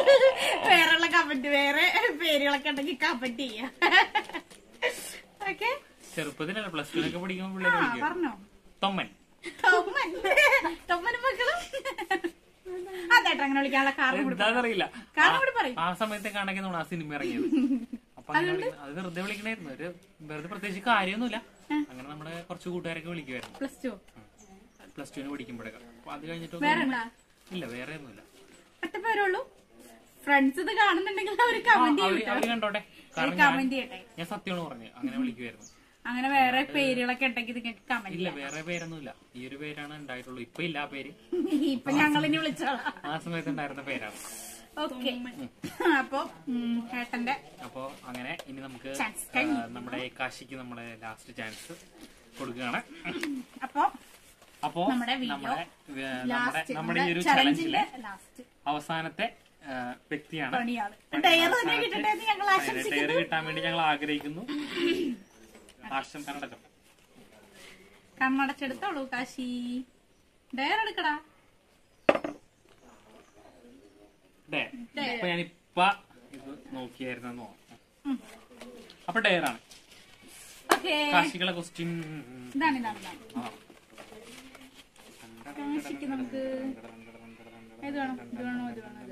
[SPEAKER 2] വേറെയുള്ള കമന്റ് വേറെ പേരുകളൊക്കെ ഉണ്ടെങ്കിൽ കമന്റ് ചെയ്യാം. ഓക്കെ
[SPEAKER 1] ചെറുപ്പത്തിലല്ല പ്ലസ് ടുനൊക്കെ പഠിക്കുമ്പോൾ പിള്ളേർ
[SPEAKER 2] പറഞ്ഞോ.
[SPEAKER 1] തൊമ്മൻ.
[SPEAKER 2] തൊമ്മൻ. തൊമ്മനും മക്കളും. അതേട്ടാ അങ്ങനെ വിളിക്കാനുള്ള കാരണം കൂടി പറ.
[SPEAKER 1] എന്താന്നറിയില്ല.
[SPEAKER 2] കാരണം കൂടി പറയും.
[SPEAKER 1] ആ സമയത്തേക്കാണെങ്കിൽ നമ്മൾ ആ സിനിമ ഇറങ്ങിയത്. അപ്പൊ അങ്ങനെ അത് വെറുതെ വിളിക്കണായിരുന്നു. ഒരു വെറുതെ പ്രത്യേകിച്ച് കാര്യമൊന്നുമില്ല. അങ്ങനെ നമ്മുടെ കുറച്ച് കൂട്ടുകാരൊക്കെ വിളിക്കുമായിരുന്നു
[SPEAKER 2] പ്ലസ് ടു
[SPEAKER 1] പ്ലസ് ടുവിന് പഠിക്കുമ്പോഴൊക്കെ. അപ്പൊ അത് കഴിഞ്ഞിട്ട് ഇല്ല വേറെ ഒന്നുമില്ല.
[SPEAKER 2] പേരുള്ളൂ ഫ്രണ്ട്സ് ഇത് കാണുന്നുണ്ടെങ്കിൽ അവർ കമന്റ് ചെയ്യട്ടെ.
[SPEAKER 1] ഞാൻ സത്യമാണ് പറഞ്ഞു. അങ്ങനെ വിളിക്കുമായിരുന്നു
[SPEAKER 2] അങ്ങനെ വേറെ പേരുകളൊക്കെ ഉണ്ടെങ്കിൽ നിങ്ങൾക്ക് കമന്റ്
[SPEAKER 1] ഇല്ല വേറെ പേരൊന്നുമില്ല. ഈ ഒരു പേരാണ് ഉണ്ടായിട്ടുള്ളൂ. ഇപ്പൊ ഇല്ല ആ പേര്.
[SPEAKER 2] ഇപ്പൊ ഞങ്ങൾ ഇനി വിളിച്ചോളാം.
[SPEAKER 1] ആ സമയത്ത് ഉണ്ടായിരുന്ന പേരാണ്.
[SPEAKER 2] ഓക്കെ അപ്പൊ ഏട്ടന്റെ
[SPEAKER 1] അപ്പൊ അങ്ങനെ ഇനി നമുക്ക് നമ്മുടെ കാശിക്ക് നമ്മുടെ ലാസ്റ്റ് ചാൻസ് കൊടുക്കുകയാണ്.
[SPEAKER 2] അപ്പൊ
[SPEAKER 1] അപ്പോ
[SPEAKER 2] നമ്മുടെ
[SPEAKER 1] നമ്മുടെ നമ്മുടെ ഈ ഒരു
[SPEAKER 2] ചലഞ്ചിന്റെ
[SPEAKER 1] ചലഞ്ചിലെ
[SPEAKER 2] ലാസ്റ്റ്
[SPEAKER 1] അവസാനത്തെ വ്യക്തിയാണ്.
[SPEAKER 2] പണിയാണ് ടയർ തന്നെ എന്ന് ഞങ്ങൾ ആശംസിക്കുന്നു.
[SPEAKER 1] ടയർ കിട്ടാൻ വേണ്ടി ഞങ്ങൾ ആഗ്രഹിക്കുന്നു. ആശം
[SPEAKER 2] കണ്ണടച്ചെടുത്തോളൂ കാശി. ഡയർ എടുക്കടാ
[SPEAKER 1] ഡേ. അപ്പൊ ഞാനിപ്പ ഇത് നോക്കിയായിരുന്നു തോന്നുന്നു അപ്പൊ ഡയറാണ് കാശികളെ ക്വസ്റ്റ്യൻ
[SPEAKER 2] ഇതാണ് ഇതാണ് ഇതാണ്. കാശിക്ക് നമുക്ക് ഇത് വേണം? ഇത് വേണോ ഇത് വേണോ ഇത്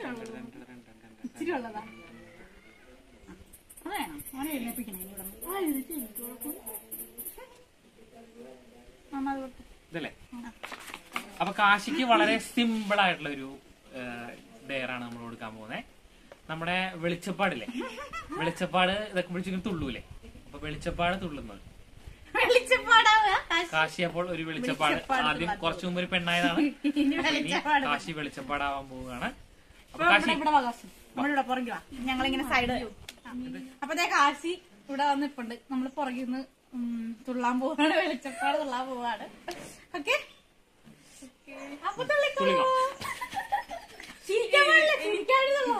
[SPEAKER 2] വേണോ? ഇച്ചിരി ഉള്ളതോ? ഇച്ചിരി ഉള്ളതാ അത് വേണം അവനെ എഴുന്നേപ്പിക്കണേ ഇനി ഇവിടെ നിന്ന്. ആ, എഴുന്നേറ്റ് എനിക്ക് കുഴപ്പം. അത്
[SPEAKER 1] ഇതല്ലേ? അപ്പൊ കാശിക്ക് വളരെ സിമ്പിൾ ആയിട്ടുള്ള ഒരു ഡെയറാണ് നമ്മൾ കൊടുക്കാൻ പോകുന്നത് നമ്മുടെ വെളിച്ചപ്പാടില്ലേ? വെളിച്ചപ്പാട് ഇതൊക്കെ വിളിച്ചിങ്ങനെ തുള്ളൂലേ? അപ്പൊ വെളിച്ചപ്പാട് തുള്ളുന്നത്.
[SPEAKER 2] കാശി.
[SPEAKER 1] അപ്പോൾ ഒരു വെളിച്ചപ്പാട്. ആദ്യം കുറച്ചു മുമ്പ് ഒരു പെണ്ണായതാണ്. കാശി വെളിച്ചപ്പാടാവാൻ പോവുകയാണ്. അപ്പൊ കാശി
[SPEAKER 2] ഞങ്ങളിങ്ങനെ സൈഡ് അപ്പൊ ദേ കാശി ഇവിടെ വന്നിട്ടുണ്ട്. നമ്മൾ നമ്മൾ പുറകിൽ നിന്ന് തുള്ളാൻ പോവാണ്. വെളിച്ചപ്പാട് തുള്ളാൻ പോവാണ്. ഓക്കെ? അപ്പൊ തുള്ളിക്കോ.
[SPEAKER 1] തുള്ളിക്കോ.
[SPEAKER 2] ചിരിക്കാൻ പാടില്ല ചിരിക്കാനുള്ളൂ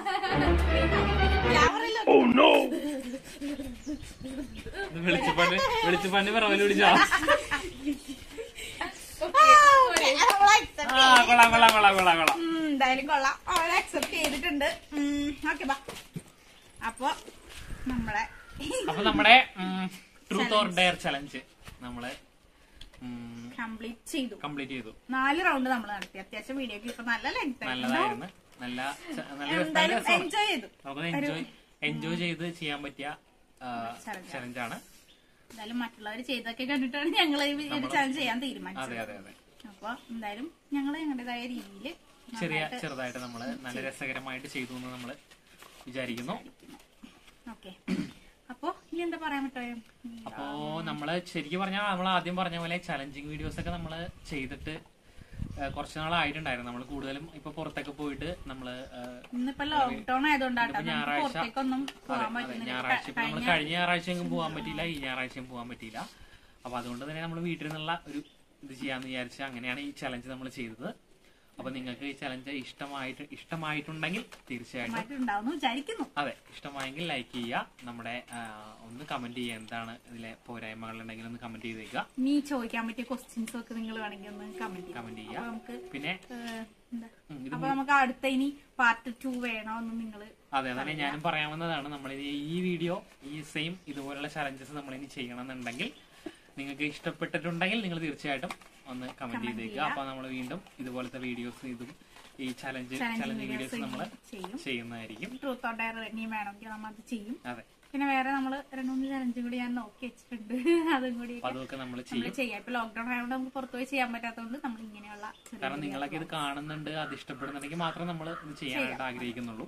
[SPEAKER 2] ക്യാമറയിലോ
[SPEAKER 1] ഇത് വെളിച്ചപ്പാട് വെളിച്ചപ്പാടിന് പിറവൽ പിടിച്ചാ? ആ കൊള്ളാം കൊള്ളാം കൊള്ളാം കൊള്ളാം കൊള്ളാം.
[SPEAKER 2] എന്തായാലും കൊള്ളാം. അവളെ അക്സെപ്റ്റ് ചെയ്തിട്ടുണ്ട്. ഓക്കെ ബാ. അപ്പൊ നമ്മളെ
[SPEAKER 1] അപ്പൊ നമ്മുടെ ട്രൂത്ത് ഓർ ഡെയർ ചലഞ്ച് നമ്മളെ
[SPEAKER 2] കംപ്ലീറ്റ് ചെയ്തു.
[SPEAKER 1] കംപ്ലീറ്റ് ചെയ്തു.
[SPEAKER 2] നാല് റൗണ്ട് നമ്മൾ നടത്തി. അത്യാവശ്യം വീഡിയോ ഇപ്പൊ നല്ല ലെങ്ത്
[SPEAKER 1] നല്ലതായിരുന്നു. നല്ല നല്ല
[SPEAKER 2] എൻജോയ് ചെയ്തു.
[SPEAKER 1] എൻജോയ് എൻജോയ് ചെയ്ത് ചെയ്യാൻ പറ്റിയ
[SPEAKER 2] ചലഞ്ച്
[SPEAKER 1] ചലഞ്ചാണ്
[SPEAKER 2] എന്തായാലും മറ്റുള്ളവർ ചെയ്തൊക്കെ കണ്ടിട്ടാണ് ഞങ്ങൾ ഈ ഒരു ചാലഞ്ച് ചെയ്യാൻ തീരുമാനിച്ചത്. അപ്പൊ എന്തായാലും ഞങ്ങൾ ഞങ്ങളുടേതായ രീതിയിൽ
[SPEAKER 1] ചെറിയ ചെറുതായിട്ട് നമ്മൾ നല്ല രസകരമായിട്ട് ചെയ്തു എന്ന് നമ്മൾ വിചാരിക്കുന്നു.
[SPEAKER 2] ഓക്കെ. അപ്പോ ഇനി എന്താ പറയാൻ പറ്റുമോ
[SPEAKER 1] അപ്പോ നമ്മൾ ശരിക്കും പറഞ്ഞാൽ നമ്മൾ ആദ്യം പറഞ്ഞ പോലെ ചലഞ്ചിങ് വീഡിയോസ് ഒക്കെ നമ്മൾ ചെയ്തിട്ട് കുറച്ചു നാളായിട്ടുണ്ടായിരുന്നു. നമ്മൾ കൂടുതലും ഇപ്പൊ പുറത്തൊക്കെ പോയിട്ട് നമ്മൾ
[SPEAKER 2] ഇന്നിപ്പോ ലോക്ക്ഡൌൺ
[SPEAKER 1] ഞായറാഴ്ച- ഞായറാഴ്ച ഇപ്പൊ നമ്മൾ കഴിഞ്ഞ ഞായറാഴ്ചയെങ്കിലും പോകാൻ പറ്റിയില്ല ഈ ഞായറാഴ്ചയും പോകാൻ പറ്റിയില്ല. അപ്പൊ അതുകൊണ്ട് തന്നെ നമ്മൾ വീട്ടിൽ നിന്നുള്ള ഒരു ഇത് ചെയ്യാന്ന് വിചാരിച്ച അങ്ങനെയാണ് ഈ ചലഞ്ച് നമ്മൾ ചെയ്തത്. അപ്പൊ നിങ്ങൾക്ക് ഈ ചലഞ്ച് ഇഷ്ടമായിട്ട് ഇഷ്ടമായിട്ടുണ്ടെങ്കിൽ തീർച്ചയായിട്ടും അതെ ഇഷ്ടമായെങ്കിൽ ലൈക്ക് ചെയ്യുക. നമ്മുടെ ഒന്ന് കമന്റ് ചെയ്യുക. എന്താണ് ഇതിലെ പോരായ്മകൾ ഉണ്ടെങ്കിൽ ഒന്ന് കമന്റ് ചെയ്തേക്കുക.
[SPEAKER 2] നീ ചോദിക്കാൻ പറ്റിയ ക്വസ്റ്റ്യൻസ് ഒക്കെ നിങ്ങൾ വേണമെങ്കിൽ ഒന്ന് കമന്റ്
[SPEAKER 1] ചെയ്യുക.
[SPEAKER 2] നമുക്ക്
[SPEAKER 1] പിന്നെ
[SPEAKER 2] അപ്പൊ നമുക്ക് അടുത്ത ഇനി പാർട്ട് ടു വേണോ എന്ന് നിങ്ങൾ
[SPEAKER 1] അതെ അതന്നെ ഞാനും പറയാവുന്നതാണ്. നമ്മൾ ഈ വീഡിയോ ഈ സെയിം ഇതുപോലുള്ള ചലഞ്ചസ് നമ്മൾ ഇനി ചെയ്യണമെന്നുണ്ടെങ്കിൽ നിങ്ങൾക്ക് ഇഷ്ടപ്പെട്ടിട്ടുണ്ടെങ്കിൽ നിങ്ങൾ തീർച്ചയായിട്ടും ഒന്ന് കമന്റ് ചെയ്തേക്കുക അപ്പൊ നമ്മൾ വീണ്ടും ഇതുപോലത്തെ വീഡിയോസ് ഇതും ഈ ചലഞ്ച് ചലഞ്ച് വീഡിയോസ് നമ്മൾ
[SPEAKER 2] ചെയ്യും.
[SPEAKER 1] ചെയ്യുന്നതായിരിക്കും.
[SPEAKER 2] ട്രൂത്ത് ഓർ ഡയർ വേണമെങ്കിൽ നമ്മൾ അത് ചെയ്യും.
[SPEAKER 1] അതെ.
[SPEAKER 2] പിന്നെ വേറെ നമ്മൾ രണ്ടു മൂന്ന് ചലഞ്ചും കൂടി ഞാൻ നോക്കി വെച്ചിട്ടുണ്ട്. <laughs> അതും കൂടി
[SPEAKER 1] അതൊക്കെ നമ്മൾ ചെയ്യും.
[SPEAKER 2] ഇപ്പൊ ലോക്ക്ഡൌൺ ആയതുകൊണ്ട് നമുക്ക് പുറത്തുപോയി ചെയ്യാൻ പറ്റാത്തതുകൊണ്ട് നമ്മൾ ഇങ്ങനെയുള്ള
[SPEAKER 1] കാരണം നിങ്ങളൊക്കെ ഇത് കാണുന്നുണ്ട് അത് ഇഷ്ടപ്പെടുന്നുണ്ടെങ്കിൽ മാത്രം നമ്മൾ ഇത് ചെയ്യാനായിട്ട് ആഗ്രഹിക്കുന്നുള്ളൂ.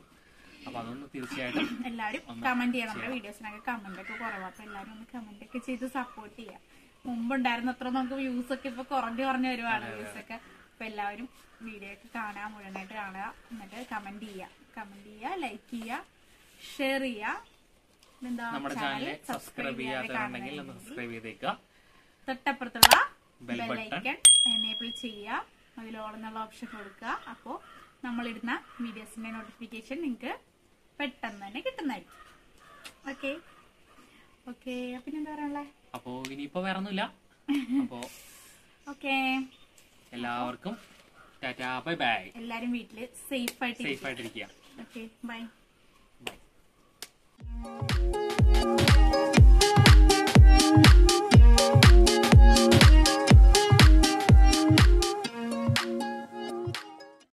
[SPEAKER 1] അപ്പൊ അതൊന്ന് തീർച്ചയായിട്ടും
[SPEAKER 2] എല്ലാവരും കമന്റ് ചെയ്യാം. നമ്മുടെ വീഡിയോസിനൊക്കെ കമന്റ് ഒക്കെ കുറവാ. അപ്പൊ എല്ലാവരും ഒന്ന് കമന്റ് ഒക്കെ ചെയ്ത് സപ്പോർട്ട് ചെയ്യാം. മുമ്പുണ്ടായിരുന്ന അത്ര നമുക്ക് വ്യൂസ് ഒക്കെ ഇപ്പൊ കുറഞ്ഞു കുറഞ്ഞു വരുവാണ് വ്യൂസ് ഒക്കെ. അപ്പൊ എല്ലാവരും വീഡിയോ ഒക്കെ കാണാൻ മുഴുവനായിട്ട് കാണുക. എന്നിട്ട് കമന്റ് ചെയ്യുക. കമന്റ് ചെയ്യുക ലൈക്ക് ചെയ്യുക ഷെയർ ചെയ്യുക. എന്താ
[SPEAKER 1] നമ്മുടെ ചാനൽ സബ്സ്ക്രൈബ് ചെയ്യാത്തവരുണ്ടെങ്കിൽ ഒന്ന് സബ്സ്ക്രൈബ് ചെയ്തേക്കുക.
[SPEAKER 2] തൊട്ടപ്പുറത്തുള്ള ബെൽബൈക്കൺ. എനേബിൾ ചെയ്യുക. അതിൽ ഓളെന്നുള്ള ഓപ്ഷൻ കൊടുക്കുക. അപ്പോൾ നമ്മളിടുന്ന വീഡിയോസിന്റെ നോട്ടിഫിക്കേഷൻ നിങ്ങൾക്ക് പെട്ടെന്ന് തന്നെ കിട്ടുന്നതായിരിക്കും. ഓക്കെ ഓക്കെ പിന്നെന്താ പറയാനുള്ളത്
[SPEAKER 1] അപ്പോ ഇനിയിപ്പോ വേറെ ഒന്നുമില്ല അപ്പോ
[SPEAKER 2] ഓക്കെ.
[SPEAKER 1] എല്ലാവർക്കും ടാറ്റാ ബൈ ബൈ.
[SPEAKER 2] എല്ലാരും വീട്ടിൽ സേഫ് ആയിട്ട്
[SPEAKER 1] സേഫ് ആയിട്ടിരിക്കുക
[SPEAKER 2] ഓക്കെ ബൈ.
[SPEAKER 1] ബൈ.